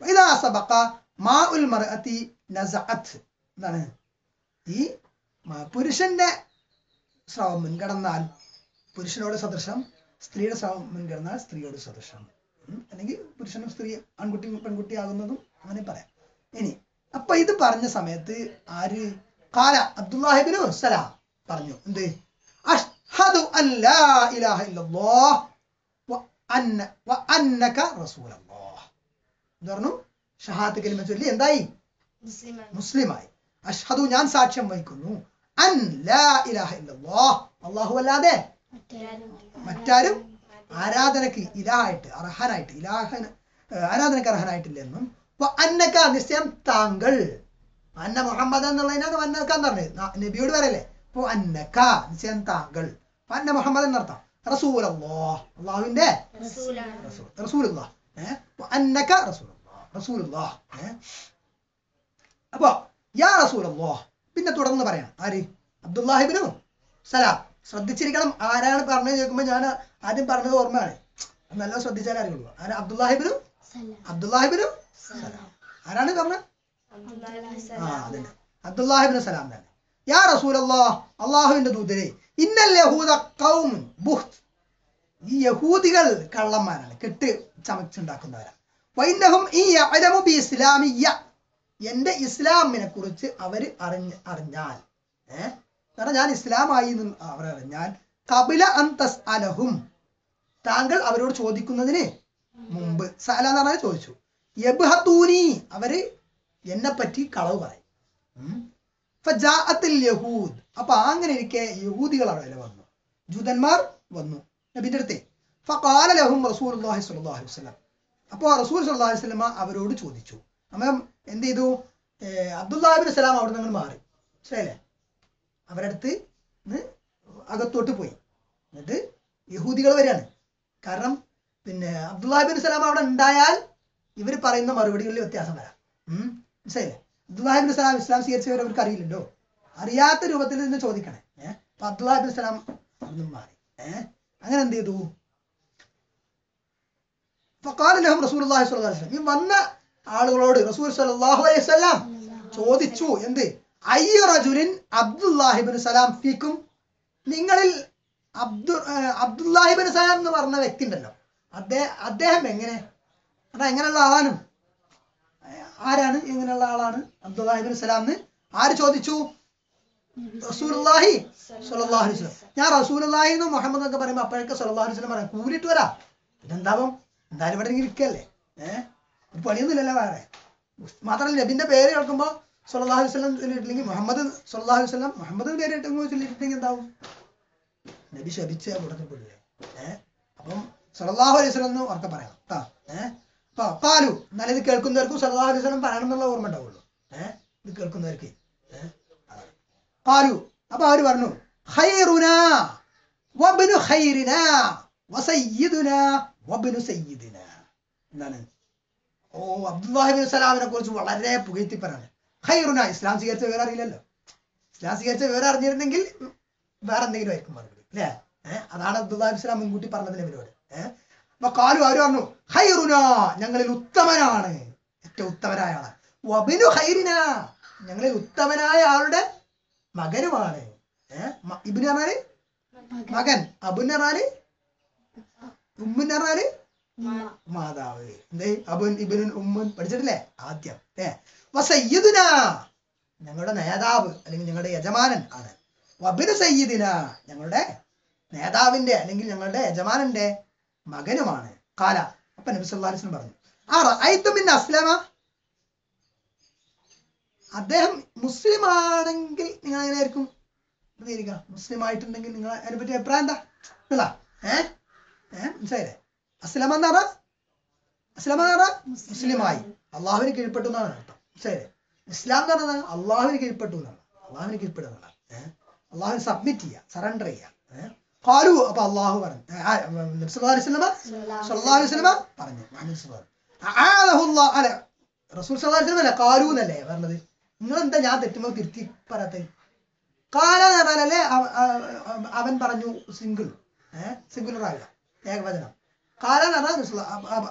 വൈദാ സബക്ക മാ ഉൽ മർ അത്തി നസ നസഅത്ത്. എന്താണ്? ഈ പുരുഷന്റെ സ്രവം മുൻകടന്നാൽ പുരുഷനോട് സദൃശം സ്ത്രീയുടെ സ്രാവം മുൻകടന്നാൽ സ്ത്രീയോട് സദൃശം. അല്ലെങ്കിൽ പുരുഷനും സ്ത്രീ ആൺകുട്ടി പെൺകുട്ടി ആകുന്നതും അങ്ങനെ പറയാം. ഇനി അപ്പൊ ഇത് പറഞ്ഞ സമയത്ത് ആര്? കാല അബ്ദുല്ലാഹിബിനു സലാം പറഞ്ഞു. എന്ത്? അഷ്ഹദു അല്ലാ ഇലാഹ ഇല്ലല്ലാഹ് വ അന്ന വ അന്നക റസൂലല്ലാഹ്. എന്ന് പറഞ്ഞു? ഷഹാദത്ത് കലിമ ചൊല്ലി എന്തായി? മുസ്ലിമായി. അഷ്ഹദു ഞാൻ സാക്ഷ്യം വഹിക്കുന്നു. അൻ ലാ ഇലാഹ ഇല്ലല്ലാഹ്. അല്ലാഹു അല്ലാതെ മറ്റാരും ആരാധനക്ക് ഇലാഹായിട്ട് അർഹനായിട്ട് ഇലാഹന ആരാധനക്ക് അർഹനായിട്ടില്ല എന്നും അപ്പൊ അന്നക്ക നിശ്ചയം താങ്കൾ. അന്ന മുഹമ്മദ് എന്നുള്ളതിനാണ് അന്നക്ക എന്ന് പറഞ്ഞത്. നബിയോട് പറയല്ലേ അപ്പൊ അന്നക്ക നിശ്ചയം താങ്കൾ. അന്ന മുഹമ്മദ് എന്നർത്ഥം റസൂൽ അള്ളാഹ് അള്ളാഹുവിന്റെ റസൂൽ. റസൂലുള്ള ഏഹ് അന്നക റസൂലുള്ള റസൂലുള്ള ഏഹ് അപ്പൊ യാ റസൂലല്ലാ പിന്നെ തുടർന്ന് പറയാം. ആര്? അബ്ദുല്ലാഹിബിനു സലാം. ശ്രദ്ധിച്ചിരിക്കണം ആരാണ് പറഞ്ഞു ചോദിക്കുമ്പോ ഞാൻ ആദ്യം പറഞ്ഞത് ഓർമ്മയാണ്. നല്ല ശ്രദ്ധിച്ചാലേ അറിയുള്ളൂ. ആരാ അബ്ദുല്ലാഹിബിനു അബ്ദുല്ലാഹിബിനു സലാം. ആരാണ് പറഞ്ഞത്? ആ അതന്നെ. അബ്ദുല്ലാഹിബിന് സലാം തന്നെ. യാ റസൂലല്ലാ അള്ളാഹുവിന്റെ ദൂതരെ ഇന്നൽ യഹൂദ ഖൗമുൻ ബുഹ്ത്. ഈ യഹൂദികൾ കള്ളന്മാരാണ്. കെട്ട് ചമച്ചുണ്ടാക്കുന്നവരാണ്. വൈന്നഹും ഈ യഅലമു ബി ഇസ്ലാമിയ്യ എന്റെ ഇസ്ലാമിനെ കുറിച്ച് അവർ അറിഞ്ഞ് അറിഞ്ഞാൽ ഏഹ് കാരണം ഞാൻ ഇസ്ലാമായി എന്ന് അവർ അറിഞ്ഞാൽ കപില അന്തസ് അലഹും താങ്കൾ അവരോട് ചോദിക്കുന്നതിന് മുമ്പ് സല എന്ന് പറഞ്ഞാൽ ചോദിച്ചു. യബ്ഹത്തൂനി അവർ എന്നെ പറ്റി കളവ് പറയും. യഹൂദ്. അപ്പൊ അങ്ങനെ ഇരിക്കെ യഹൂദികൾ അവിടെ വന്നു. ജൂതന്മാർ വന്നു. നബിന്റെ അടുത്തേ ഫഖാല ലഹും റസൂലുള്ളാഹി സ്വല്ലല്ലാഹു അലൈഹി വസല്ലം. അപ്പോൾ റസൂൽ അവരോട് ചോദിച്ചു. അമ്മ എന്ത് ചെയ്തു? അബ്ദുല്ലാബിൻ സലാം അവിടെ നിന്ന് മാറി. മനസ്സിലായില്ലേ? അവരടുത്ത് അകത്തോട്ട് പോയി. എന്നിട്ട് യഹൂദികൾ വരികയാണ് കാരണം പിന്നെ അബ്ദുല്ലാഹിബിൻ സലാം അവിടെ ഉണ്ടായാൽ ഇവർ പറയുന്ന മറുപടികളിൽ വ്യത്യാസം വരാം. മനസ്സിലായില്ലേ? അബ്ദുല്ലാഹിബിൻ സലാം ഇസ്ലാം സ്വീകരിച്ചവർ അവർക്ക് അറിയില്ലല്ലോ. അറിയാത്ത രൂപത്തിൽ നിന്ന് ചോദിക്കണേ. ഏഹ് അപ്പൊ അബ്ദുല്ലാഹിബിൻ സലാം അവിടെ മാറി. ഏഹ് അങ്ങനെ എന്ത് ചെയ്തു? സ്വല്ലല്ലാഹു അലൈഹി വസല്ലം. ഈ വന്ന ആളുകളോട് റസൂൽ സ്വല്ലല്ലാഹു അലൈഹി ചോദിച്ചു എന്ത്? അയ്യ റജുലിൻ അബ്ദുല്ലാഹിബിൻ സലാം ഫീക്കും? നിങ്ങളിൽ അബ്ദു അബ്ദുല്ലാഹിബിൻ സലാം എന്ന് പറഞ്ഞ വ്യക്തി ഉണ്ടല്ലോ അദ്ദേഹം അദ്ദേഹം എങ്ങനെ? അതാ എങ്ങനെയുള്ള ആളാണ്? ആരാണ് എങ്ങനെയുള്ള ആളാണ് അബ്ദുല്ലാഹിബിൻ സലാം എന്ന് ആര് ചോദിച്ചു? ഞാൻ റസൂലുള്ളാഹി എന്ന് മുഹമ്മദ് എന്നൊക്കെ പറയുമ്പോൾ അപ്പോഴൊക്കെ വസല്ലം പറയാം. കൂലിട്ട് വരാം. ഇതെന്താവും? എന്തായാലും ഇവിടെ ഇരിക്കല്ലേ? ഏഹ് പണിയൊന്നുമില്ലല്ലോ വേറെ. മാത്രമല്ല നബിന്റെ പേര് കേൾക്കുമ്പോൾ സുല്ലാഹു വസ്ലം വസല്ലം ഇല്ലെങ്കിൽ മുഹമ്മദ് സുല്ലാഹു വസ്ലം മുഹമ്മദ് പേര് ഇട്ടെങ്കിൽ എന്താവും? നബി ശപിച്ച കൂട്ടത്തിൽ പെടില്ലേ ഏഹ് അപ്പം സല്ലല്ലാഹു അലൈഹി വസല്ലം എന്ന് ഉറക്കെ പറയണം കേട്ടോ ഏഹ് അപ്പൊ പാലു എന്നാലും ഇത് കേൾക്കുന്നവർക്കും സല്ലല്ലാഹു അലൈഹി വസല്ലം പറയണം എന്നുള്ള ഓർമ്മ ഉണ്ടാവുള്ളൂ. ഏഹ് ഇത് കേൾക്കുന്നവർക്ക്. കാലു അപ്പൊ അവർ പറഞ്ഞു ഖൈറുനാ വബ്നു ഖൈറിനാ വസയ്യിദുനാ സയ്യിദിനാ. എന്താണ്? ഓ അബ്ദുല്ലാഹിബിൻ സലാമിനെ കുറിച്ച് വളരെ പുകഴ്ത്തി ഹൈറുന ഇസ്ലാം സ്വീകരിച്ച വേറെ അറിയില്ലല്ലോ ഇസ്ലാം സ്വീകരിച്ച വേറെ അറിഞ്ഞിരുന്നെങ്കിൽ വേറെ എന്തെങ്കിലും ആയിരിക്കും മറുപടി അല്ലേ? ഏഹ് അതാണ് അബ്ദുല്ലാഹിബിൻ ഇസ്ലാം മുൻകൂട്ടി പറഞ്ഞതിന് ഇവരോട് ഏഹ് അപ്പൊ കാലു അവർ പറഞ്ഞു? ഹൈറുന ഞങ്ങളിൽ ഉത്തമനാണ്. ഏറ്റവും ഉത്തമനായ ആളാണ്. വബിനു ഖൈറിന ഞങ്ങളിൽ ഉത്തമനായ ആളുടെ മകനുമാണ്. ഏഹ് ഇബിന് പറഞ്ഞാൽ മകൻ. അബുന്ന് പറഞ്ഞാൽ മാതാവ്. എന്തേ? അബുൻ ഇബിനുൻ ഉമ്മൻ പഠിച്ചിട്ടില്ലേ? ആദ്യം ഏ വസയ്യിദുന. ഞങ്ങളുടെ നേതാവ് അല്ലെങ്കിൽ ഞങ്ങളുടെ യജമാനൻ ആണ്. വബിന് സയ്യദിന. ഞങ്ങളുടെ നേതാവിന്റെ അല്ലെങ്കിൽ ഞങ്ങളുടെ യജമാനന്റെ മകനുമാണ്. കാല അപ്പൊ നബി സല്ലല്ലാഹു അലൈഹി വസല്ലം പറഞ്ഞു ആ റഅയ്തു മിൻ അസ്ലമ? അദ്ദേഹം മുസ്ലിം ആണെങ്കിൽ നിങ്ങൾ എങ്ങനെയായിരിക്കും പ്രതികരിക്കുക. മുസ്ലിം ആയിട്ടുണ്ടെങ്കിൽ നിങ്ങൾ അതിനെ പറ്റി അഭിപ്രായം എന്താ? ഏ? ഏഹ് ഏഹ് മനസ്സിലായില്ലേ? അസ്ലമ എന്ന് പറഞ്ഞാൽ അസ്ലമ എന്ന് മുസ്ലിമായി. അള്ളാഹുവിന് കീഴ്പ്പെട്ടു എന്നാണ് അർത്ഥം. ശരി. ഇസ്ലാം എന്ന് പറഞ്ഞാൽ അള്ളാഹുവിന് കീഴ്പ്പെട്ടു എന്നാണ്. അള്ളാഹുവിന് കീഴ്പ്പെടുക എന്നാണ്. ഏഹ് അള്ളാഹുവിന് സബ്മിറ്റ് ചെയ്യുക സറണ്ടർ ചെയ്യുക. ഏഹ് കാലു അപ്പൊ അള്ളാഹു പറഞ്ഞു. വസല്ലമ പറഞ്ഞു. അല്ല റസൂൽ അല്ല കാലു എന്നല്ലേ പറഞ്ഞത്? നിങ്ങൾ എന്താ ഞാൻ തെറ്റുമ്പോൾ തിരുത്തി പറയാത്തത് കാല എന്ന് പറഞ്ഞാലല്ലേ അവ- അവ- അവൻ പറഞ്ഞു സിംഗിൾ ഏഹ് സിംഗുലർ ആകുക ഏകവചനം. കാല എന്ന് പറഞ്ഞാൽ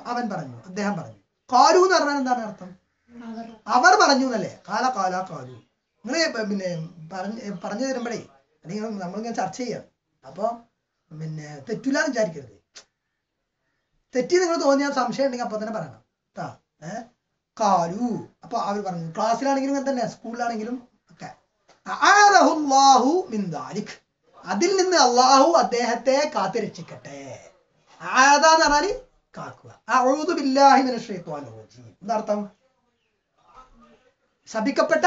അവൻ പറഞ്ഞു അദ്ദേഹം പറഞ്ഞു. കാലു എന്ന് പറഞ്ഞാൽ എന്താണ് അർത്ഥം? അവർ. പറഞ്ഞു എന്നല്ലേ? കാല കാല കാലു. നിങ്ങൾ പിന്നെ പറഞ്ഞ് പറഞ്ഞു തരുമ്പോഴേ അല്ലെങ്കിൽ നമ്മളിങ്ങനെ ചർച്ച ചെയ്യാം. അപ്പൊ പിന്നെ തെറ്റില്ലാന്ന് വിചാരിക്കരുത്. തെറ്റി നിങ്ങൾ തോന്നിയാൽ സംശയം ഉണ്ടെങ്കിൽ അപ്പൊ തന്നെ പറയണം. കേട്ടാ ഏഹ് കാലു. അപ്പൊ അവർ പറഞ്ഞു ക്ലാസ്സിലാണെങ്കിലും ഇങ്ങനെ തന്നെ സ്കൂളിലാണെങ്കിലും ഒക്കെ. അതിൽ നിന്ന് അള്ളാഹു അദ്ദേഹത്തെ കാത്തുരക്ഷിക്കട്ടെ. ആദ എന്ന് കാക്കുക. അഊദു ബില്ലാഹി മിനശ് റജീം. എന്താർത്ഥം? ശപിക്കപ്പെട്ട?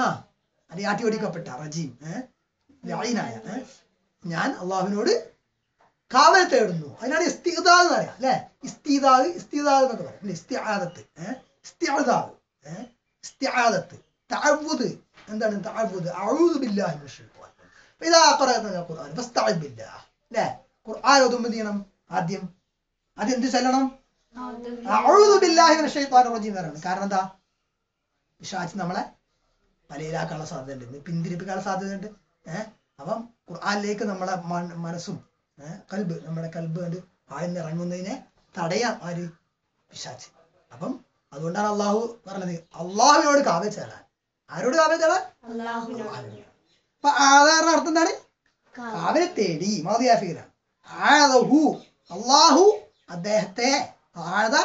ആ അത് ആട്ടിയോടിക്കപ്പെട്ട റജീം ഏഹ് ലഈനായ ഞാൻ അള്ളാഹുവിനോട് കാവൽ തേടുന്നു. അതിനാണ് ഇസ്തിദാ എന്ന് പറയാം അല്ലെ? ഇസ്തിദാവ് ഇസ്തിദാവ് എന്നൊക്കെ പറയാം. ഇസ്തിഹാദത്ത് ഇസ്തിആദത്ത് ഇസ്തിഹാദത്ത് ഇസ്തിഅദാവ് ഇസ്തിആദത്ത്. തഅവ്വുദ്. എന്താണ് തഅവ്വുദ്? അഊദു ബില്ലാഹി മിനശ് ശൈത്വാനിർ റജീം. ഇതാ ഖറഅന ഖുർആൻ ഫസ്തഇദ് ബില്ലാഹ് അല്ലെ? ഖുർആൻ ഓതുമ്പോൾ എന്ത് ചെയ്യണം? ആദ്യം. എന്ത് ചൊല്ലണം? എന്ന് കാരണം എന്താ? പിശാച് നമ്മളെ പലയിലാക്കാനുള്ള സാധ്യതയുണ്ട്. പിന്തിരിപ്പിക്കാനുള്ള സാധ്യതയുണ്ട്. ഏഹ്? അപ്പം ഖുർആാനിലേക്ക് നമ്മളെ മനസ്സും കൽബ് നമ്മുടെ കൽബ് കണ്ട് ആഴ്ന്നിറങ്ങുന്നതിനെ തടയാം ആര്? പിശാച്ച്. അപ്പം അതുകൊണ്ടാണ് അള്ളാഹു പറഞ്ഞത് അള്ളാഹുവിനോട് കാവ്യ ചേരാൻ. ആരോട് കാവ്യ ചേരാൻ? അപ്പൊ ആധാരണ അർത്ഥം എന്താണ്? കാവ്യ. തേടി മാതിയാഫികരാണ് ആദഹു അള്ളാഹു അദ്ദേഹത്തെ ആഴത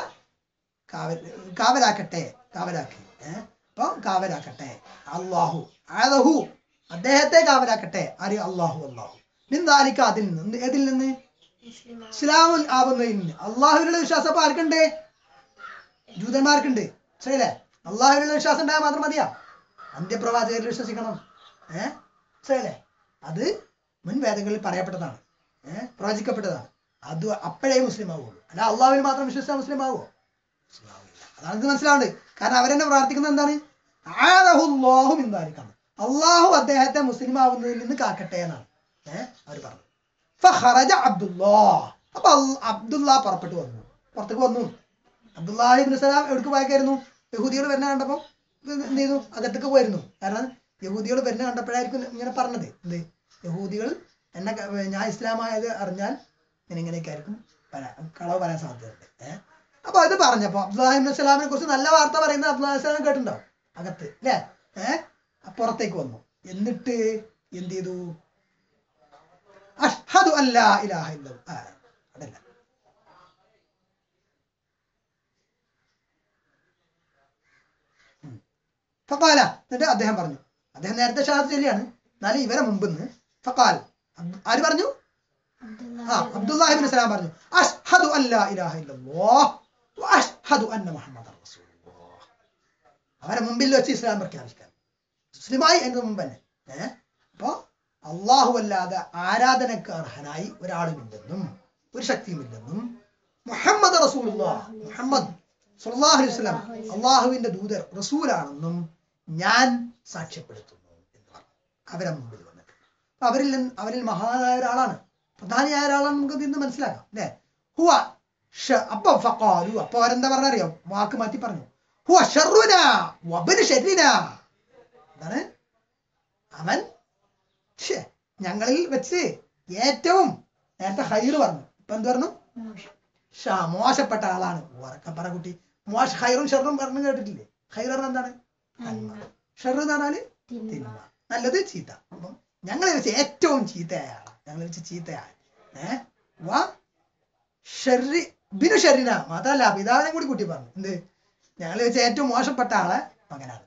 കാവൽ കാവലാക്കട്ടെ കാവലാക്കി. അപ്പൊ കാവലാക്കട്ടെ. അള്ളാഹു ആദഹു അദ്ദേഹത്തെ കാവലാക്കട്ടെ. ആര്? അള്ളാഹു അള്ളാഹു നിന്താലിക്ക അതിൽ നിന്ന് ഏതിൽ നിന്ന്? ഇസ്ലാമുൽ ആവുന്നതിൽ നിന്ന്. അള്ളാഹുവിനുള്ള വിശ്വാസം അപ്പൊ ആർക്കുണ്ട്? ജൂതന്മാർക്കുണ്ട്. ശരിയല്ലേ അള്ളാഹുവിനുള്ള വിശ്വാസം ഉണ്ടായാൽ മാത്രം മതിയാ. അന്ത്യപ്രവാചകരിൽ വിശ്വസിക്കണം. ഏഹ് ശരിയല്ലേ അത് മുൻ വേദങ്ങളിൽ പറയപ്പെട്ടതാണ്. പ്രവചിക്കപ്പെട്ടതാണ് അത് അപ്പോഴേ മുസ്ലിം ആവുള്ളൂ അല്ല അള്ളാഹുവിൽ മാത്രം വിശ്വസിച്ചാൽ മുസ്ലിം ആവുമോ അതാണ് ഇത് മനസ്സിലാവുന്നത് കാരണം അവരെന്നെ പ്രാർത്ഥിക്കുന്നത് എന്താണ്? ആദഹുല്ലാഹു എന്തായിരിക്കണം അള്ളാഹു അദ്ദേഹത്തെ മുസ്ലിം ആവുന്നതിൽ നിന്ന് കാക്കട്ടെ എന്നാണ്. ഏഹ് അവർ പറഞ്ഞു. ഫഹറജ അബ്ദുല്ലാ. അപ്പൊ അബ്ദുല്ലാ പുറപ്പെട്ടു വന്നു. പുറത്തേക്ക് വന്നു. അബ്ദുല്ലാഹിബിൻ സലാം എവിടേക്ക് പോയക്കായിരുന്നു യഹൂദികൾ വരുന്ന കണ്ടപ്പോൾ എന്ത് ചെയ്തു? അകത്തേക്ക് പോയിരുന്നു. കാരണം യഹൂദികൾ വരുന്ന കണ്ടപ്പോഴായിരിക്കും ഇങ്ങനെ പറഞ്ഞത്. എന്ത്? യഹൂദികൾ എന്നെ ഞാൻ ഇസ്ലാമായത് അറിഞ്ഞാൽ ഇങ്ങനെ ഇങ്ങനെയൊക്കെ ആയിരിക്കും പറയാൻ കളവ് പറയാൻ സാധ്യതയുണ്ട്. ഏഹ് അപ്പൊ അത് പറഞ്ഞപ്പോ അബ്ദുല്ലാഹിബിൻ സലാമിനെ കുറിച്ച് നല്ല വാർത്ത പറയുന്ന അബ്ദുല്ലാഹി സലാം കേട്ടിട്ടുണ്ടാവും അകത്ത് അല്ലേ ഏഹ് പുറത്തേക്ക് വന്നു. എന്നിട്ട് എന്ത് ചെയ്തു? അഷ്ഹദു അല്ലാ ഇലാഹ അതല്ല. ഫക്കാല എന്നിട്ട് അദ്ദേഹം പറഞ്ഞു. അദ്ദേഹം നേരത്തെ ഷഹാദത്ത് ചൊല്ലിയാണ് എന്നാലും ഇവരെ മുമ്പ് ഫക്കാൽ അബ്ദു- ആര് പറഞ്ഞു? ആ അബ്ദുല്ലാഹിബിൻ സലാം പറഞ്ഞു. അഷ്ഹദു അല്ലാ ഇലാഹ ഇല്ലല്ലാഹ് അഷ്ഹദു അന്ന മുഹമ്മദ് അവരെ മുമ്പിൽ വെച്ച് ഇസ്ലാം പ്രഖ്യാപിക്കാൻ. മുസ്ലിമായി എന്നതിന് മുമ്പ് തന്നെ. ഏഹ് അപ്പോ അള്ളാഹു അല്ലാതെ ആരാധനക്ക് അർഹനായി ഒരാളുമില്ലെന്നും ഒരു ശക്തിയുമില്ലെന്നും മുഹമ്മദ് റസൂലുള്ളാഹ് മുഹമ്മദ് സുല്ലാഹു അലൈഹി വസല്ലം അള്ളാഹുവിന്റെ ദൂതർ റസൂലാണെന്നും ഞാൻ സാക്ഷ്യപ്പെടുത്തുന്നു എന്ന് പറഞ്ഞു. അവരെ മുമ്പിൽ അവരിൽ അവരിൽ മഹാനായ ഒരാളാണ്. പ്രധാനിയായ ഒരാളാണ് നമുക്ക് ഇന്ന് മനസ്സിലാക്കാം അല്ലേ? ഹുവ ഷ- അപ്പൊ ഫഖാലു അപ്പൊ അവരെന്താ പറഞ്ഞറിയോ? വാക്ക് മാറ്റി പറഞ്ഞു. ഹുവ ഷർറുന വബന് എന്താണ്? അവൻ ഞങ്ങളിൽ വെച്ച് ഏറ്റവും നേരത്തെ ഹൈർ പറഞ്ഞു. ഇപ്പൊ എന്ത് പറഞ്ഞു? ഷാ മോശപ്പെട്ട ആളാണ്. ഉറക്ക പറ കുട്ടി. മോശ ഹൈറും ഷെറും പറഞ്ഞു കേട്ടിട്ടില്ലേ? ഹൈർ എന്താണ്? നന്മ എന്ന് പറഞ്ഞാൽ തിന്മ. നല്ലത് ചീത്ത. അപ്പം ഞങ്ങളെ വെച്ച് ഏറ്റവും ചീത്തയായ ഞങ്ങളെ വെച്ച് ചീത്തയായ ഏ? വാ. ഷെറിന. മാത്രല്ല പിതാവിനെ കൂടി കൂട്ടി പറഞ്ഞു. എന്ത്? ഞങ്ങളെ വെച്ച് ഏറ്റവും മോശപ്പെട്ട ആളെ മകനാണ്.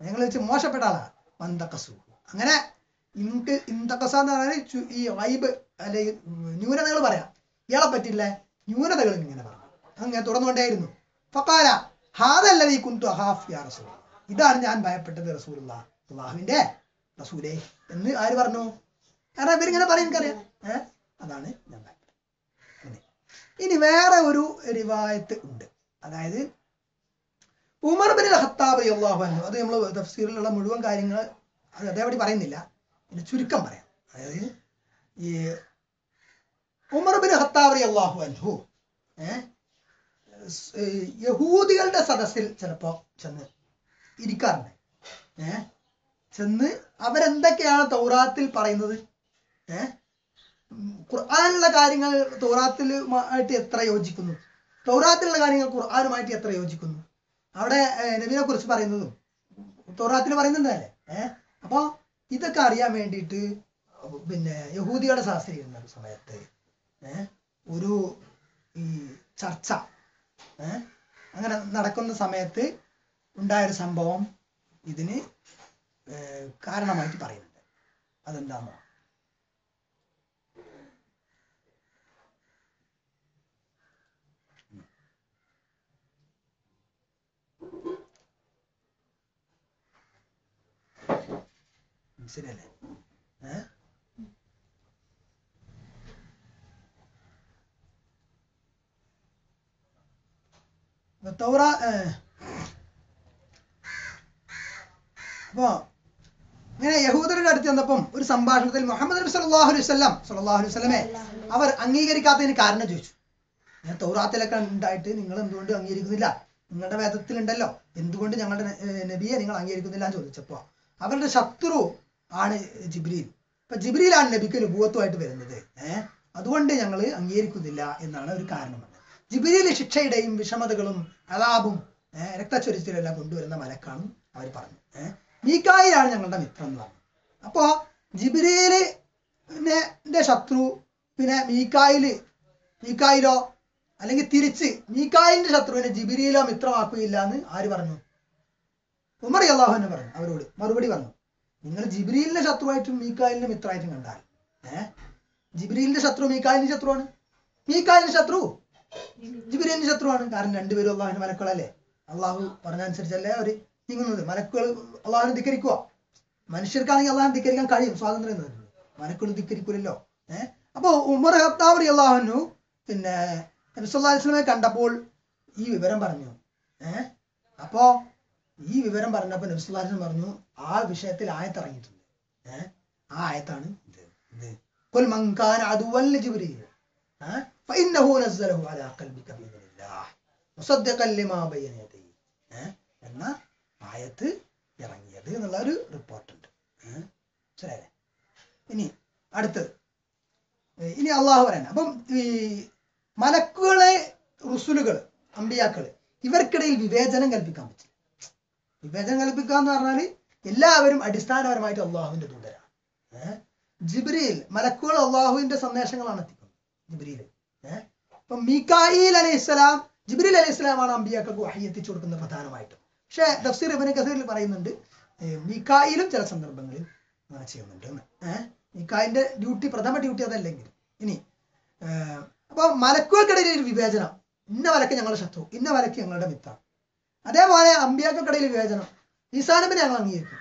ഞങ്ങളെ വെച്ച് മോശപ്പെട്ട ആളാണ് മന്ദക്കസു അങ്ങനെ ഇൻക്ക് ഇന്തക്കസ എന്ന് പറഞ്ഞാൽ ഈ വൈബ് അല്ലെങ്കിൽ ന്യൂനതകൾ പറയാം. ഇയാളെ പറ്റില്ല ന്യൂനതകൾ ഇങ്ങനെ പറഞ്ഞു അങ്ങനെ തുറന്നുകൊണ്ടേയിരുന്നു ഫക്കാല ഹാദല്ലതീ കുന്തു അഹാഫ് യാ റസൂൽ ഇതാണ് ഞാൻ ഭയപ്പെട്ടത് റസൂലുള്ള. അള്ളാഹുവിന്റെ റസൂലേ എന്ന് ആര് പറഞ്ഞു? കാരണം ഇവരിങ്ങനെ പറയും എനിക്കറിയാം. ഏഹ് അതാണ് ഞാൻ ഇനി. വേറെ ഒരു റിവായത്ത് ഉണ്ട്. അതായത് ഉമർ ബിൻ ഹത്താബ് അള്ളാഹു അത് നമ്മൾ തഫ്സീറിലുള്ള മുഴുവൻ കാര്യങ്ങൾ അത് അതേപടി പറയുന്നില്ല. പിന്നെ ചുരുക്കം പറയാം. അതായത് ഈ ഉമർ ബിൻ ഹത്താബ് അള്ളാഹു അൻഹു യഹൂദികളുടെ സദസ്സിൽ ചിലപ്പോ ചെന്ന് ഇരിക്കാറുണ്ട്. ഏഹ് ചെന്ന് അവരെന്തൊക്കെയാണ് തൗറാത്തിൽ പറയുന്നത്? ഏഹ് ഖുർആാനുള്ള കാര്യങ്ങൾ തൗറാത്തിൽ ആയിട്ട് എത്ര യോജിക്കുന്നു? തൗറാത്തിലുള്ള കാര്യങ്ങൾ ഖുർആാനുമായിട്ട് എത്ര യോജിക്കുന്നു? അവിടെ നബീനെ കുറിച്ച് പറയുന്നതും തൗറാത്തിൽ പറയുന്നുണ്ടല്ലേ? ഏഹ് അപ്പൊ ഇതൊക്കെ അറിയാൻ വേണ്ടിയിട്ട് പിന്നെ യഹൂദിയുടെ ശാസ്ത്രീയ ഇരുന്ന ഒരു ഒരു ഈ ചർച്ച. അങ്ങനെ നടക്കുന്ന സമയത്ത് ഉണ്ടായൊരു സംഭവം ഇതിന് കാരണമായിട്ട് പറയുന്നുണ്ട്. അതെന്താണോ ശരിയല്ലേ? തൗറ അപ്പോ ഇങ്ങനെ യഹൂദരുടെ അടുത്ത് ചെന്നപ്പം ഒരു സംഭാഷണത്തിൽ മുഹമ്മദ് നബി സല്ലല്ലാഹു അലൈഹി വസല്ലം സല്ലല്ലാഹു അലൈഹി അവർ അംഗീകരിക്കാത്തതിന് കാരണം ചോദിച്ചു. ഞാൻ തൗറാത്തിലൊക്കെ ഉണ്ടായിട്ട് നിങ്ങൾ എന്തുകൊണ്ട് അംഗീകരിക്കുന്നില്ല? നിങ്ങളുടെ വേദത്തിൽ ഉണ്ടല്ലോ എന്തുകൊണ്ട് ഞങ്ങളുടെ നബിയെ നിങ്ങൾ അംഗീകരിക്കുന്നില്ല എന്ന് ചോദിച്ചപ്പോ അവരുടെ ശത്രു ആണ് ജിബ്രീൽ. അപ്പൊ ജിബ്രീലാണ് നബിക്ക് നുപൂവത്തുമായിട്ട് വരുന്നത്. ഏഹ് അതുകൊണ്ട് ഞങ്ങൾ അംഗീകരിക്കുന്നില്ല എന്നാണ് ഒരു കാരണം ജിബ്രീൽ ശിക്ഷയുടെയും വിഷമതകളും അലാബും രക്തച്ചൊരിച്ചിലെല്ലാം രക്തച്ചൊരിച്ചിലും കൊണ്ടുവരുന്ന മലക്കാണ് അവർ പറഞ്ഞു. ഏഹ് മീക്കായിലാണ് ഞങ്ങളുടെ മിത്രം എന്ന് പറഞ്ഞു അപ്പോ ജിബ്രീൽ പിന്നെ ശത്രു പിന്നെ മീക്കായിൽ മീക്കായിലോ അല്ലെങ്കിൽ തിരിച്ച് മീക്കായിലിന്റെ ശത്രുവിനെ ജിബിരിയിലോ മിത്രമാക്കുകയില്ല എന്ന് ആര് പറഞ്ഞു? ഉമർ അള്ളാഹുവിനെ പറഞ്ഞു അവരോട്. മറുപടി പറഞ്ഞു നിങ്ങൾ ജിബിരിയിലിന്റെ ശത്രുവായിട്ടും മീക്കായിലിന്റെ മിത്രമായിട്ടും കണ്ടാൽ. ഏഹ് ജിബിരിയിലിന്റെ ശത്രു മീക്കായിലിന്റെ ശത്രുവാണ്. മീക്കായിലിന്റെ ശത്രു ജിബിരിയിലിന്റെ ശത്രുവാണ്. കാരണം രണ്ടുപേരും അള്ളാഹുവിന്റെ മലക്കളല്ലേ അള്ളാഹു പറഞ്ഞനുസരിച്ചല്ലേ അവർ നീങ്ങുന്നത് മലക്കുകൾ അള്ളാഹുനെ ധിക്കരിക്കുക മനുഷ്യർക്കാണെങ്കിൽ അള്ളാഹുനെ ധിക്കരിക്കാൻ കഴിയും സ്വാതന്ത്ര്യം തന്നിട്ടുണ്ട് മലക്കുകൾ ധിക്കരിക്കൂലല്ലോ. ഏഹ് അപ്പൊ ഉമർ ഹത്താബ് അള്ളാഹുനു പിന്നെ നബി സല്ലല്ലാഹു അലൈഹി വസല്ലമയെ കണ്ടപ്പോൾ ഈ വിവരം പറഞ്ഞു. ഏഹ് അപ്പോ ഈ വിവരം പറഞ്ഞപ്പോൾ നബി സല്ലല്ലാഹു പറഞ്ഞു ആ വിഷയത്തിൽ ആയത്ത് ഇറങ്ങിയിട്ടുണ്ട് ഏഹ് ആ ആയത്താണ് ഇത്. ഇത്. ആയത്ത് ഇറങ്ങിയത് എന്നുള്ള ഒരു റിപ്പോർട്ട് ഉണ്ട്. ശരിയല്ലേ ഇനി അടുത്തത്. ഇനി അള്ളാഹു പറയാൻ അപ്പം ഈ മലക്കുകളെ റുസുലുകൾ അമ്പിയാക്കൾ ഇവർക്കിടയിൽ വിവേചനം കൽപ്പിക്കാൻ പറ്റില്ല. വിവേചനം കൽപ്പിക്കുക എന്ന് പറഞ്ഞാൽ എല്ലാവരും അടിസ്ഥാനപരമായിട്ട് അള്ളാഹുവിന്റെ ദൂതരാണ്. ജിബ്രിയിൽ മലക്കുകൾ അള്ളാഹുവിന്റെ സന്ദേശങ്ങളാണ് എത്തിക്കുന്നത്. ജിബ്രിയിൽ ഏഹ് ഇപ്പൊ അലൈഹി ഇസ്ലാം ജിബ്രീൽ അലൈഹി ഇസ്ലാമാണ് അമ്പിയാക്കൾക്ക് വഹി എത്തിച്ചു കൊടുക്കുന്നത് പ്രധാനമായിട്ടും. പക്ഷേ തഫ്സീർ ഇബന് കസീറിൽ പറയുന്നുണ്ട് നിക്കായിലും ചില സന്ദർഭങ്ങളിൽ അങ്ങനെ ചെയ്യുന്നുണ്ട് എന്ന്. ഏഹ് മിക്കായിന്റെ ഡ്യൂട്ടി പ്രഥമ ഡ്യൂട്ടി അതല്ലെങ്കിൽ. ഇനി അപ്പോൾ അപ്പൊ മലക്കുകൾക്കിടയിൽ ഒരു വിവേചനം. ഇന്ന വലക്ക് ഞങ്ങളുടെ ശത്രു ഇന്ന വലക്ക് ഞങ്ങളുടെ മിത്രം അതേപോലെ അമ്പിയാക്കൾക്കിടയിൽ വിവേചനം. ഈസാനബിനെ ഞങ്ങൾ അംഗീകരിക്കും.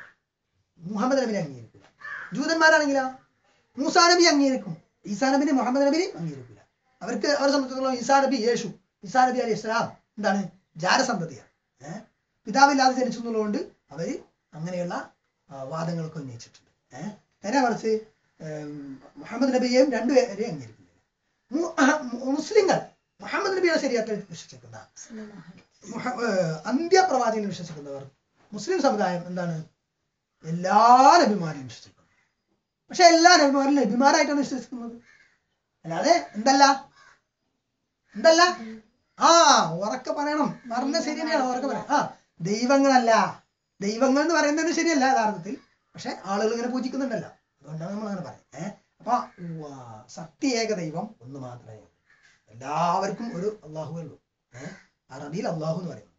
മുഹമ്മദ് നബിനെ അംഗീകരിക്കില്ല. ജൂതന്മാരാണെങ്കിലോ മൂസാ നബി അംഗീകരിക്കും. ഈസാ നബിനെ മുഹമ്മദ് നബിനെ അംഗീകരിക്കില്ല. അവർക്ക് അവരെ സംബന്ധിച്ചിടത്തോളം ഈസാ നബി യേശു ഈസാ നബി അലി ഇസ്ലാം എന്താണ്? ജാരസന്തതിയാണ്. ഏഹ് പിതാവില്ലാതെ ജനിച്ചു എന്നുള്ളതുകൊണ്ട് അവർ അങ്ങനെയുള്ള വാദങ്ങളൊക്കെ ഉന്നയിച്ചിട്ടുണ്ട്. ഏഹ് നേരെ മറിച്ച് മുഹമ്മദ് നബിയെയും രണ്ടുപേരെയും അംഗീകരിക്കുന്നില്ല. മുസ്ലിങ്ങൾ മുഹമ്മദ് നബിയുടെ ശരിയാത്തിൽ വിശ്വസിക്കുന്ന അന്ത്യപ്രവാചകനെ വിശ്വസിക്കുന്നവർ മുസ്ലിം സമുദായം എന്താണ്? എല്ലാ നബിമാരെയും വിശ്വസിക്കുന്നു. പക്ഷെ എല്ലാ നബിമാരും നബിമാരായിട്ടാണ് വിശ്വസിക്കുന്നത്. അല്ലാതെ എന്തല്ല? എന്തല്ല? ആ ഉറക്കെ പറയണം. പറഞ്ഞ ശരി തന്നെയാണ് ഉറക്കെ പറയാം ആ ദൈവങ്ങളല്ല. ദൈവങ്ങൾ എന്ന് പറയുന്നത് ശരിയല്ല യഥാർത്ഥത്തിൽ. പക്ഷെ ആളുകൾ ഇങ്ങനെ പൂജിക്കുന്നുണ്ടല്ലോ. അതുകൊണ്ടാണ് നമ്മൾ അങ്ങനെ പറയുന്നത്. ഏഹ്? അപ്പൊ സത്യേക ദൈവം ഒന്ന് മാത്രമേ എല്ലാവർക്കും ഒരു അള്ളാഹു ഉള്ളൂ. ഏഹ്? അറബിയിൽ അള്ളാഹു എന്ന് പറയുന്നു.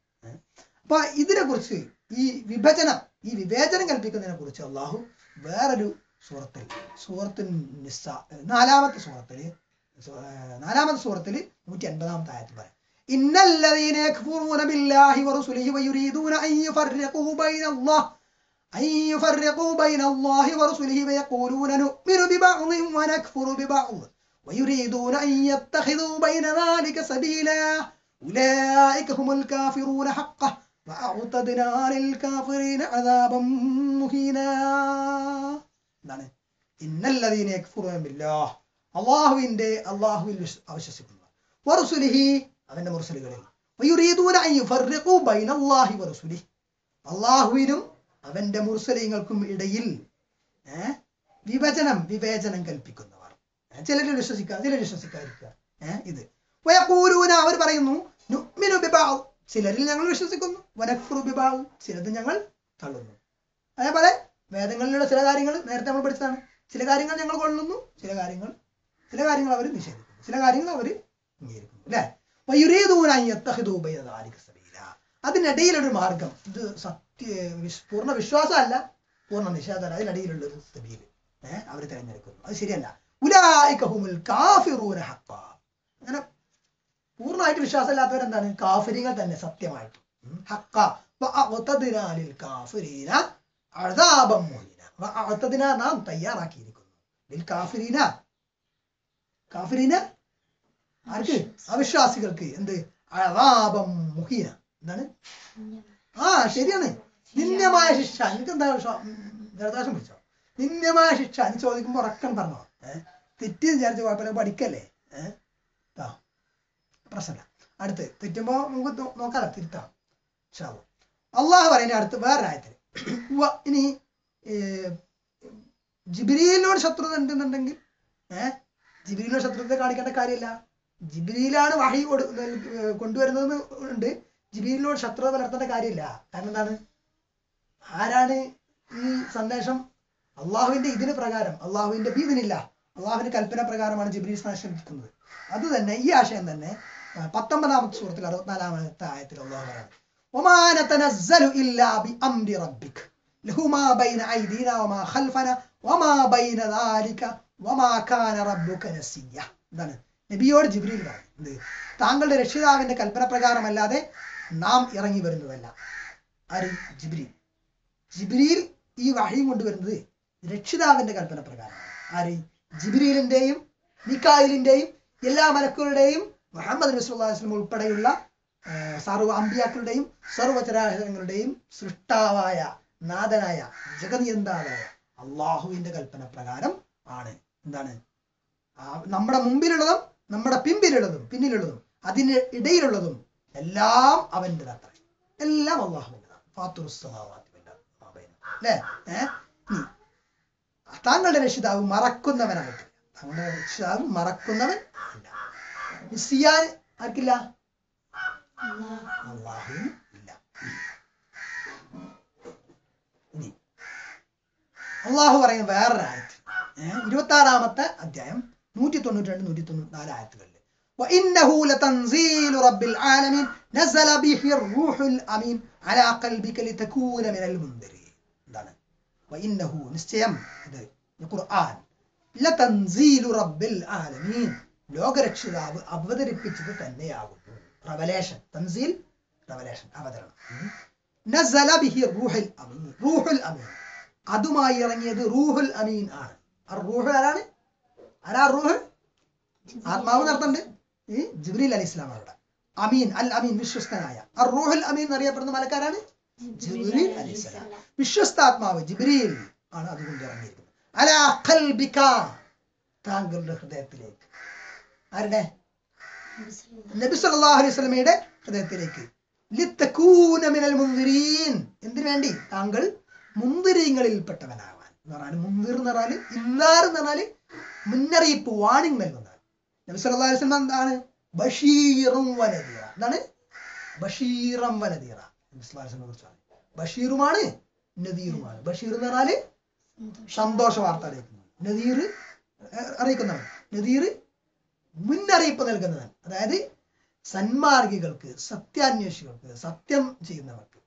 അപ്പൊ ഇതിനെ കുറിച്ച് ഈ വിഭജനം ഈ വിവേചനം കൽപ്പിക്കുന്നതിനെ കുറിച്ച് അള്ളാഹു വേറൊരു സൂറത്തിൽ സൂറത്തു നിസ്സ നാലാമത്തെ സൂറത്തിൽ നാലാമത്തെ സൂറത്തിൽ നൂറ്റി അൻപതാമത്തെ ആയത്ത് പറയാം. إن الذين يكفرون بالله ورسله ويريدون أن يفرقوا بين الله أن يفرقوا بين الله ورسله ويقولون نؤمن ببعض ونكفر ببعض ويريدون أن يتخذوا بين ذلك سبيلا أولئك هم الكافرون حقا وأعتدنا للكافرين عذابا مهينا എന്താണ് ഇന്നല്ലതീന യക്ഫുറൂന ബില്ലാഹ് അള്ളാഹുവിന്റെ അള്ളാഹുവിൽ വിശ്വ- അവിശ്വസിക്കുന്നവർ വറുസുലിഹി അവന്റെ മുർസലുകളിൽ. അള്ളാഹുവിനും അവന്റെ മുർസലിങ്ങൾക്കും ഇടയിൽ വിഭജനം വിവേചനം കൽപ്പിക്കുന്നവർ. ചിലർ വിശ്വസിക്കുക ചിലർ വിശ്വസിക്കാതിരിക്കുക ഇത്. വയക്കൂലൂന അവർ പറയുന്നു ചിലരിൽ ഞങ്ങൾ വിശ്വസിക്കുന്നു വനക്ഫുറു ബിബഅദ് ചിലത് ഞങ്ങൾ തള്ളുന്നു. അതേപോലെ വേദങ്ങളിലുള്ള ചില കാര്യങ്ങൾ നേരത്തെ നമ്മൾ പഠിച്ചതാണ്. ചില കാര്യങ്ങൾ ഞങ്ങൾ കൊള്ളുന്നു ചില കാര്യങ്ങൾ ചില കാര്യങ്ങൾ അവർ നിഷേധിക്കുന്നു. ചില കാര്യങ്ങൾ അവർ അംഗീകരിക്കുന്നു. അല്ലെ? അതിനിടയിലൊരു മാർഗം. ഇത് സത്യ പൂർണ വിശ്വാസമല്ല പൂർണ നിഷേധമല്ല. അതിനിടയിലുള്ള ഒരു സബീൽ. ഏഹ് അവർ തിരഞ്ഞെടുക്കുന്നു. അത് ശരിയല്ല. ഉലായിക ഹുമുൽ കാഫിറൂന ഹഖ്ഖാ. അങ്ങനെ പൂർണമായിട്ട് വിശ്വാസമില്ലാത്തവരെന്താണ്? കാഫിരികൾ തന്നെ സത്യമായിട്ട്. ഹക്ക കാഫിരീന അദാബം മുഹീന. വഅഅ്തദ്നാ നാം തയ്യാറാക്കിയിരിക്കുന്നു. കാഫിരീന. കാഫിരീന ആർക്ക് അവിശ്വാസികൾക്ക് എന്ത്? അഴാപം മുഖിയ. എന്താണ്? ആ ശരിയാണ്. നിന്യമായ ശിക്ഷ. എനിക്ക് എന്താ ജലദോഷം പിടിച്ചോ? നിന്യമായ ശിക്ഷ. നീ ചോദിക്കുമ്പോ ഉറക്കം പറഞ്ഞോ ഏഹ് തെറ്റി വിചാരിച്ച് കുഴപ്പമില്ല. പഠിക്കല്ലേ? ഏഹ് പ്രശ്നമില്ല. അടുത്ത് തെറ്റുമ്പോ നമുക്ക് നോക്കാതെ നോക്കാലോ. തിരുത്താം. അല്ലാ. അള്ളാഹു പറയുന്ന അടുത്ത് വേറെ ആയത്തിൽ *clears throat* ഇനി ജിബിരിയിലോട് ശത്രുത ഉണ്ടെന്നുണ്ടെങ്കിൽ ഏഹ് ജിബിരിയിലോട് ശത്രുത കാണിക്കേണ്ട കാര്യമില്ല. ജിബ്രീലാണ് വഹി കൊടു ഏർ കൊണ്ടുവരുന്നത് ഉണ്ട് ജിബ്രീലിനോട് ശത്രുത പുലർത്തേണ്ട കാര്യമില്ല കാരണം എന്താണ് ആരാണ് ഈ സന്ദേശം അള്ളാഹുവിന്റെ ഇതിന് പ്രകാരം അള്ളാഹുവിന്റെ ബീദിനില്ല അള്ളാഹുവിന്റെ കൽപ്പന പ്രകാരമാണ് ജിബ്രീൽ സന്ദേശിക്കുന്നത് അത് തന്നെ ഈ ആശയം തന്നെ ആ, പത്തൊമ്പതാമത്തെ സൂറത്തിൽ അറുപത്തിനാലാമത്തെ ആയത്തിൽ അള്ളാഹു പറയുന്നത് وما نتنزل إلا بأمر ربك له ما بين أيدينا وما خلفنا وما بين ذلك وما كان ربك نسيا എന്താണ് നബിയോട് ജിബ്രീൽ പറഞ്ഞു. എന്ത്? താങ്കളുടെ രക്ഷിതാവിന്റെ കൽപ്പന പ്രകാരമല്ലാതെ നാം ഇറങ്ങി വരുന്നതല്ല. ആര്? ജിബ്രീൽ. ജിബ്രീൽ ഈ വഴിയും കൊണ്ടുവരുന്നത് രക്ഷിതാവിന്റെ കൽപ്പന പ്രകാരമാണ് ആര്? ജിബ്രീലിന്റെയും നിക്കായിലിന്റെയും എല്ലാ മലക്കുകളുടെയും മുഹമ്മദ് നബിസ്വല്ലാസ്ലം ഉൾപ്പെടെയുള്ള സർവ അമ്പിയാക്കളുടെയും സർവചരാചരങ്ങളുടെയും സൃഷ്ടാവായ നാഥനായ ജഗനിയന്താവായ അള്ളാഹുവിന്റെ കൽപ്പന പ്രകാരം ആണ്. എന്താണ്? നമ്മുടെ മുമ്പിലുള്ളതും നമ്മുടെ പിമ്പിലുള്ളതും പിന്നിലുള്ളതും അതിന് ഇടയിലുള്ളതും എല്ലാം അവന്റെതത്ര എല്ലാം ഇനി താങ്കളുടെ രക്ഷിതാവ് മറക്കുന്നവനായിട്ട് താങ്കളുടെ രക്ഷിതാവ് മറക്കുന്നവൻ അല്ല. മിസ് ചെയ്യാൻ ആർക്കില്ല? അള്ളാഹുവിന് ഇല്ല. അള്ളാഹു പറയുന്ന വേറൊരാഴ്ച ഇരുപത്തി ആറാമത്തെ അധ്യായം. നൂറ്റി തൊണ്ണൂറ്റി രണ്ട് നൂറ്റി തൊണ്ണൂറ്റി നാല് ആയത്തുകളിൽ وإنه لتنزيل رب العالمين نزل به الروح الأمين على قلبك لتكون من المنذرين എന്താണ് വഇന്നഹു നിശ്ചയം ഇത് ഈ ഖുർആൻ ലതൻസീലു റബ്ബിൽ ആലമീൻ ലോകരക്ഷിതാവ് അവതരിപ്പിച്ചത് തന്നെയാകുന്നു റവലേഷൻ തൻസീൽ റവലേഷൻ അവതരണം ഉം. നസല ബിഹി റൂഹുൽ അമീൻ റൂഹുൽ അമീൻ അതുമായി ഇറങ്ങിയത് റൂഹുൽ അമീൻ ആണ് ആ റൂഹ് ആരാണ് ആരാ റൂഹ്? ആത്മാവ് നടത്തുന്നുണ്ട്. ഈ ജിബ്രീൽ അലി ഇസ്ലാം അവിടെ അമീൻ അൽ അമീൻ വിശ്വസ്തനായ. ആ റൂഹുൽ അമീൻ എന്നറിയപ്പെടുന്ന മലക്കാരാണ്? ജിബ്രീൽ അലി ഇസ്ലാം വിശ്വസ്താത്മാവ് ജിബ്രീൽ ആണ് അതുകൊണ്ട് ഇറങ്ങിയിരിക്കുന്നത്. അലാ ഖൽബിക താങ്കളുടെ ഹൃദയത്തിലേക്ക്. ആരുടെ? നബി സല്ലല്ലാഹു അലൈഹി വസല്ലമയുടെ ഹൃദയത്തിലേക്ക്. ലിത്തകൂന മിനൽ മുൻദിരീൻ. എന്തിനു വേണ്ടി? താങ്കൾ മുന്തിരിങ്ങളിൽപ്പെട്ടവനാവാൻ എന്ന് പറഞ്ഞാൽ മുന്തിർ എന്ന് പറഞ്ഞാൽ ഇന്നാർ എന്ന് പറഞ്ഞാൽ മുന്നറിയിപ്പ് വാണിംഗ് നൽകുന്നതാണ് നബി അലൈഹി വസല്ലം എന്താണ്? ബഷീറും വനദീറ. എന്താണ്? ബഷീറം വനദീറ. നബി അലൈഹി ബഷീറുമാണ് നദീറുമാണ്. ബഷീർ എന്ന് പറഞ്ഞാൽ സന്തോഷ വാർത്ത അറിയിക്കുന്നത് നദീർ അറിയിക്കുന്നതാണ് നദീർ മുന്നറിയിപ്പ് നൽകുന്നതാണ് അതായത് സന്മാർഗികൾക്ക് സത്യാന്വേഷികൾക്ക് സത്യം ചെയ്യുന്നവർക്ക്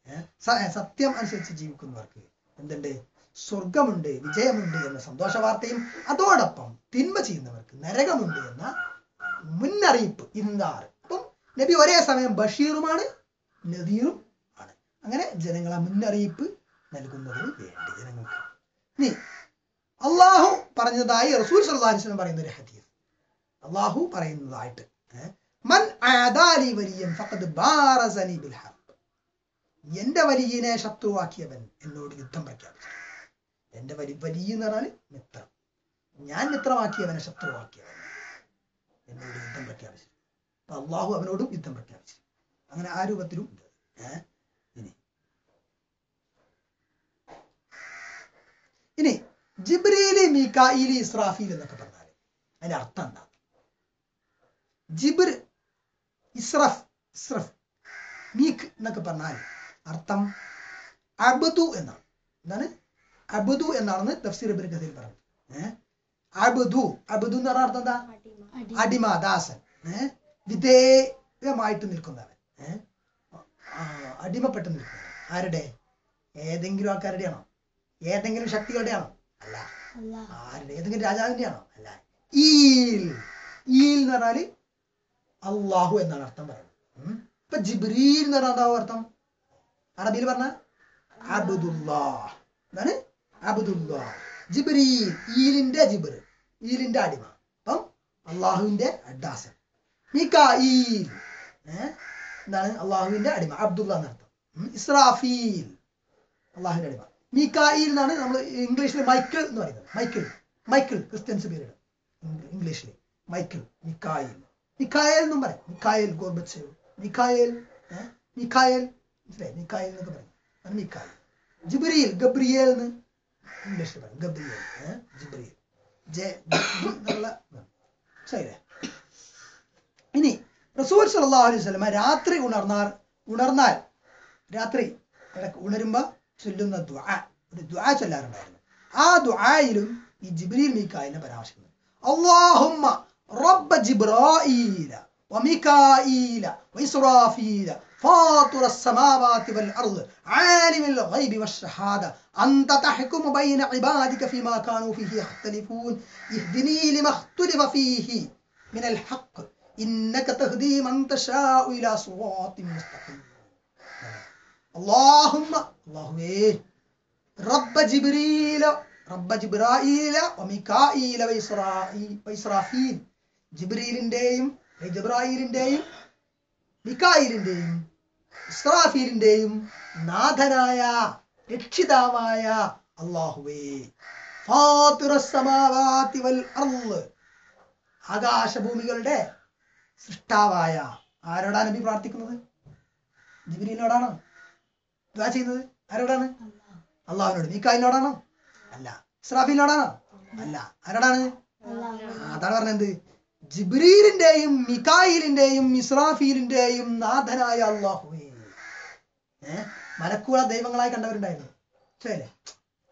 സത്യം അനുസരിച്ച് ജീവിക്കുന്നവർക്ക് എന്തുണ്ട്? സ്വർഗമുണ്ട് വിജയമുണ്ട് എന്ന സന്തോഷ വാർത്തയും അതോടൊപ്പം തിന്മ ചെയ്യുന്നവർക്ക് നരകമുണ്ട് എന്ന മുന്നറിയിപ്പ് ഇന്താറ് അപ്പം നബി ഒരേ സമയം ബഷീറുമാണ് നദീറും ആണ്. അങ്ങനെ ജനങ്ങളെ മുന്നറിയിപ്പ് നൽകുന്നതിന് വേണ്ടി ജനങ്ങൾക്ക്. ഇനി അള്ളാഹു പറഞ്ഞതായി റസൂൽ വസല്ലം പറയുന്ന ഒരു ഹദീസ്. അള്ളാഹു പറയുന്നതായിട്ട് മൻ ബിൽ ഹർബ്. എന്റെ വലിയനെ ശത്രുവാക്കിയവൻ എന്നോട് യുദ്ധം പ്രഖ്യാപിച്ചു. എന്റെ വലി വലിയ എന്ന് പറഞ്ഞാൽ മിത്രം. ഞാൻ മിത്രമാക്കിയവനെ ശത്രുവാക്കിയവൻ എന്നോട് യുദ്ധം പ്രഖ്യാപിച്ചു അപ്പൊ അള്ളാഹു അവനോടും യുദ്ധം പ്രഖ്യാപിച്ചു അങ്ങനെ ആ രൂപത്തിലും ഉണ്ട്? ഇനി. ഇനി ജിബ്രീലി മീകായിലി ഇസ്രാഫീൽ എന്നൊക്കെ പറഞ്ഞാൽ അതിന്റെ അർത്ഥം എന്താ? ജിബിർ ഇസ്രഫ് ഇസ്രഫ് മീക്ക് എന്നൊക്കെ പറഞ്ഞാൽ അർത്ഥം അബദു എന്നാണ്. എന്താണ്? അബദു എന്നാണെന്ന് തഫ്സീർ ഇബ്നു കഥയിൽ പറഞ്ഞു. ഏഹ് അബുദു. അബുദു എന്ന് പറഞ്ഞ അർത്ഥം എന്താ? അടിമ. ദാസൻ. ഏഹ് വിധേയമായിട്ട് നിൽക്കുന്നവൻ. ഏഹ് അടിമപ്പെട്ട് നിൽക്കുന്നവൻ. ആരുടെ? ഏതെങ്കിലും ആൾക്കാരുടെയാണോ? ഏതെങ്കിലും ശക്തികളുടെയാണോ? അല്ല. ആരുടെ? ഏതെങ്കിലും രാജാവിന്റെയാണോ അല്ല. ഈൽ. ഈൽ എന്ന് പറഞ്ഞാൽ അള്ളാഹു എന്നാണ് അർത്ഥം പറയുന്നത്. ഇപ്പൊ ജിബ്രീൽ എന്ന് പറഞ്ഞാൽ അർത്ഥം? അറബിയിൽ പറഞ്ഞ അബുദുല്ലാ എന്താണ്? അബുദുല്ലാ. ജിബ്രീൽ ഈലിന്റെ ജിബ്ർ ഈലിന്റെ അടിമ. അപ്പം അള്ളാഹുവിന്റെ അഡ്ഡാസൻ. മിക്കായിൽ എന്താണ് അള്ളാഹുവിന്റെ അടിമ? അബ്ദുള്ള എന്നർത്ഥം. ഇസ്രാഫീൽ. അള്ളാഹുവിന്റെ അടിമ. മീക്കായിൽ എന്നാണ് നമ്മൾ ഇംഗ്ലീഷിൽ മൈക്കിൾ എന്ന് പറയുന്നത്. മൈക്കിൾ. മൈക്കിൾ ക്രിസ്ത്യൻസ് പേരിടും ഇംഗ്ലീഷിൽ മൈക്കിൾ മിക്കായിൽ. മിക്കായൽ എന്നും പറയും. മിക്കായൽ ഗോർബച്ച് മിക്കായൽ മിക്കായൽ. മനസ്സിലായി? മിക്കായൽ എന്നൊക്കെ പറയും. മിക്കായൽ. ജിബ്രിയിൽ ഗബ്രിയേൽ എന്ന് ഗബ്രിയേൽ ഏഹ് ജെ എന്നുള്ള ശരിയല്ലേ? ഇനി റസൂൽ സല്ലല്ലാഹു അലൈഹി വസല്ലമ രാത്രി ഉണർന്നാൽ ഉണർന്നാൽ രാത്രി ഉണരുമ്പോ ചൊല്ലുന്ന ദുആ ഒരു ചൊല്ലാറുണ്ടായിരുന്നു. ആ ദ്വായിലും ഈ ജിബ്രീൽ മീക്കായിനെ പരാമർശിക്കുന്നു. അള്ളാഹുമ്മ റബ്ബ ജിബ്രായീല وميكائيل وإسرافيل فاطر السماوات والأرض عالم الغيب والشهادة أنت تحكم بين عبادك فيما كانوا فيه يختلفون اهدني لما اختلف فيه من الحق إنك تهدي من تشاء إلى صراط مستقيم اللهم اللهم رب جبريل رب جبرائيل وميكائيل وإسرائيل وإسرافيل ജിബ്രീലിന്റെയും ജിബ്രായിലിന്റെയും മിക്കായിലിന്റെയും ഇസ്രാഫീലിന്റെയും നാഥനായ രക്ഷിതാവായ അള്ളാഹുവേ ആകാശഭൂമികളുടെ സൃഷ്ടാവായ ആരോടാണ് നബി പ്രാർത്ഥിക്കുന്നത്? ജിബ്രീലിനോടാണോ? എന്താ ചെയ്യുന്നത്. ആരോടാണ്? അള്ളാഹുവിനോട് മീക്കായിലിനോടാണോ? അല്ല. ഇസ്രാഫീലിനോടാണോ? അല്ല. ആരോടാണ്? അതാണ് പറഞ്ഞത്. ജിബ്രീലിന്റെയും മിക്കായിലിന്റെയും ഇസ്രാഫീലിന്റെയും നാഥനായ അള്ളാഹുവേ മലക്കുള ദൈവങ്ങളായി കണ്ടവരുണ്ടായിരുന്നു. ശരിയല്ലേ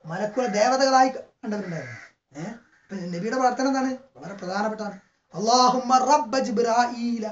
മലക്കുള ദേവതകളായി കണ്ടവരുണ്ടായിരുന്നു. ഏഹ് നബിയുടെ പ്രാർത്ഥന എന്താണ്? വളരെ പ്രധാനപ്പെട്ടാണ് അള്ളാഹുമ്മ റബ്ബ ജിബ്രായില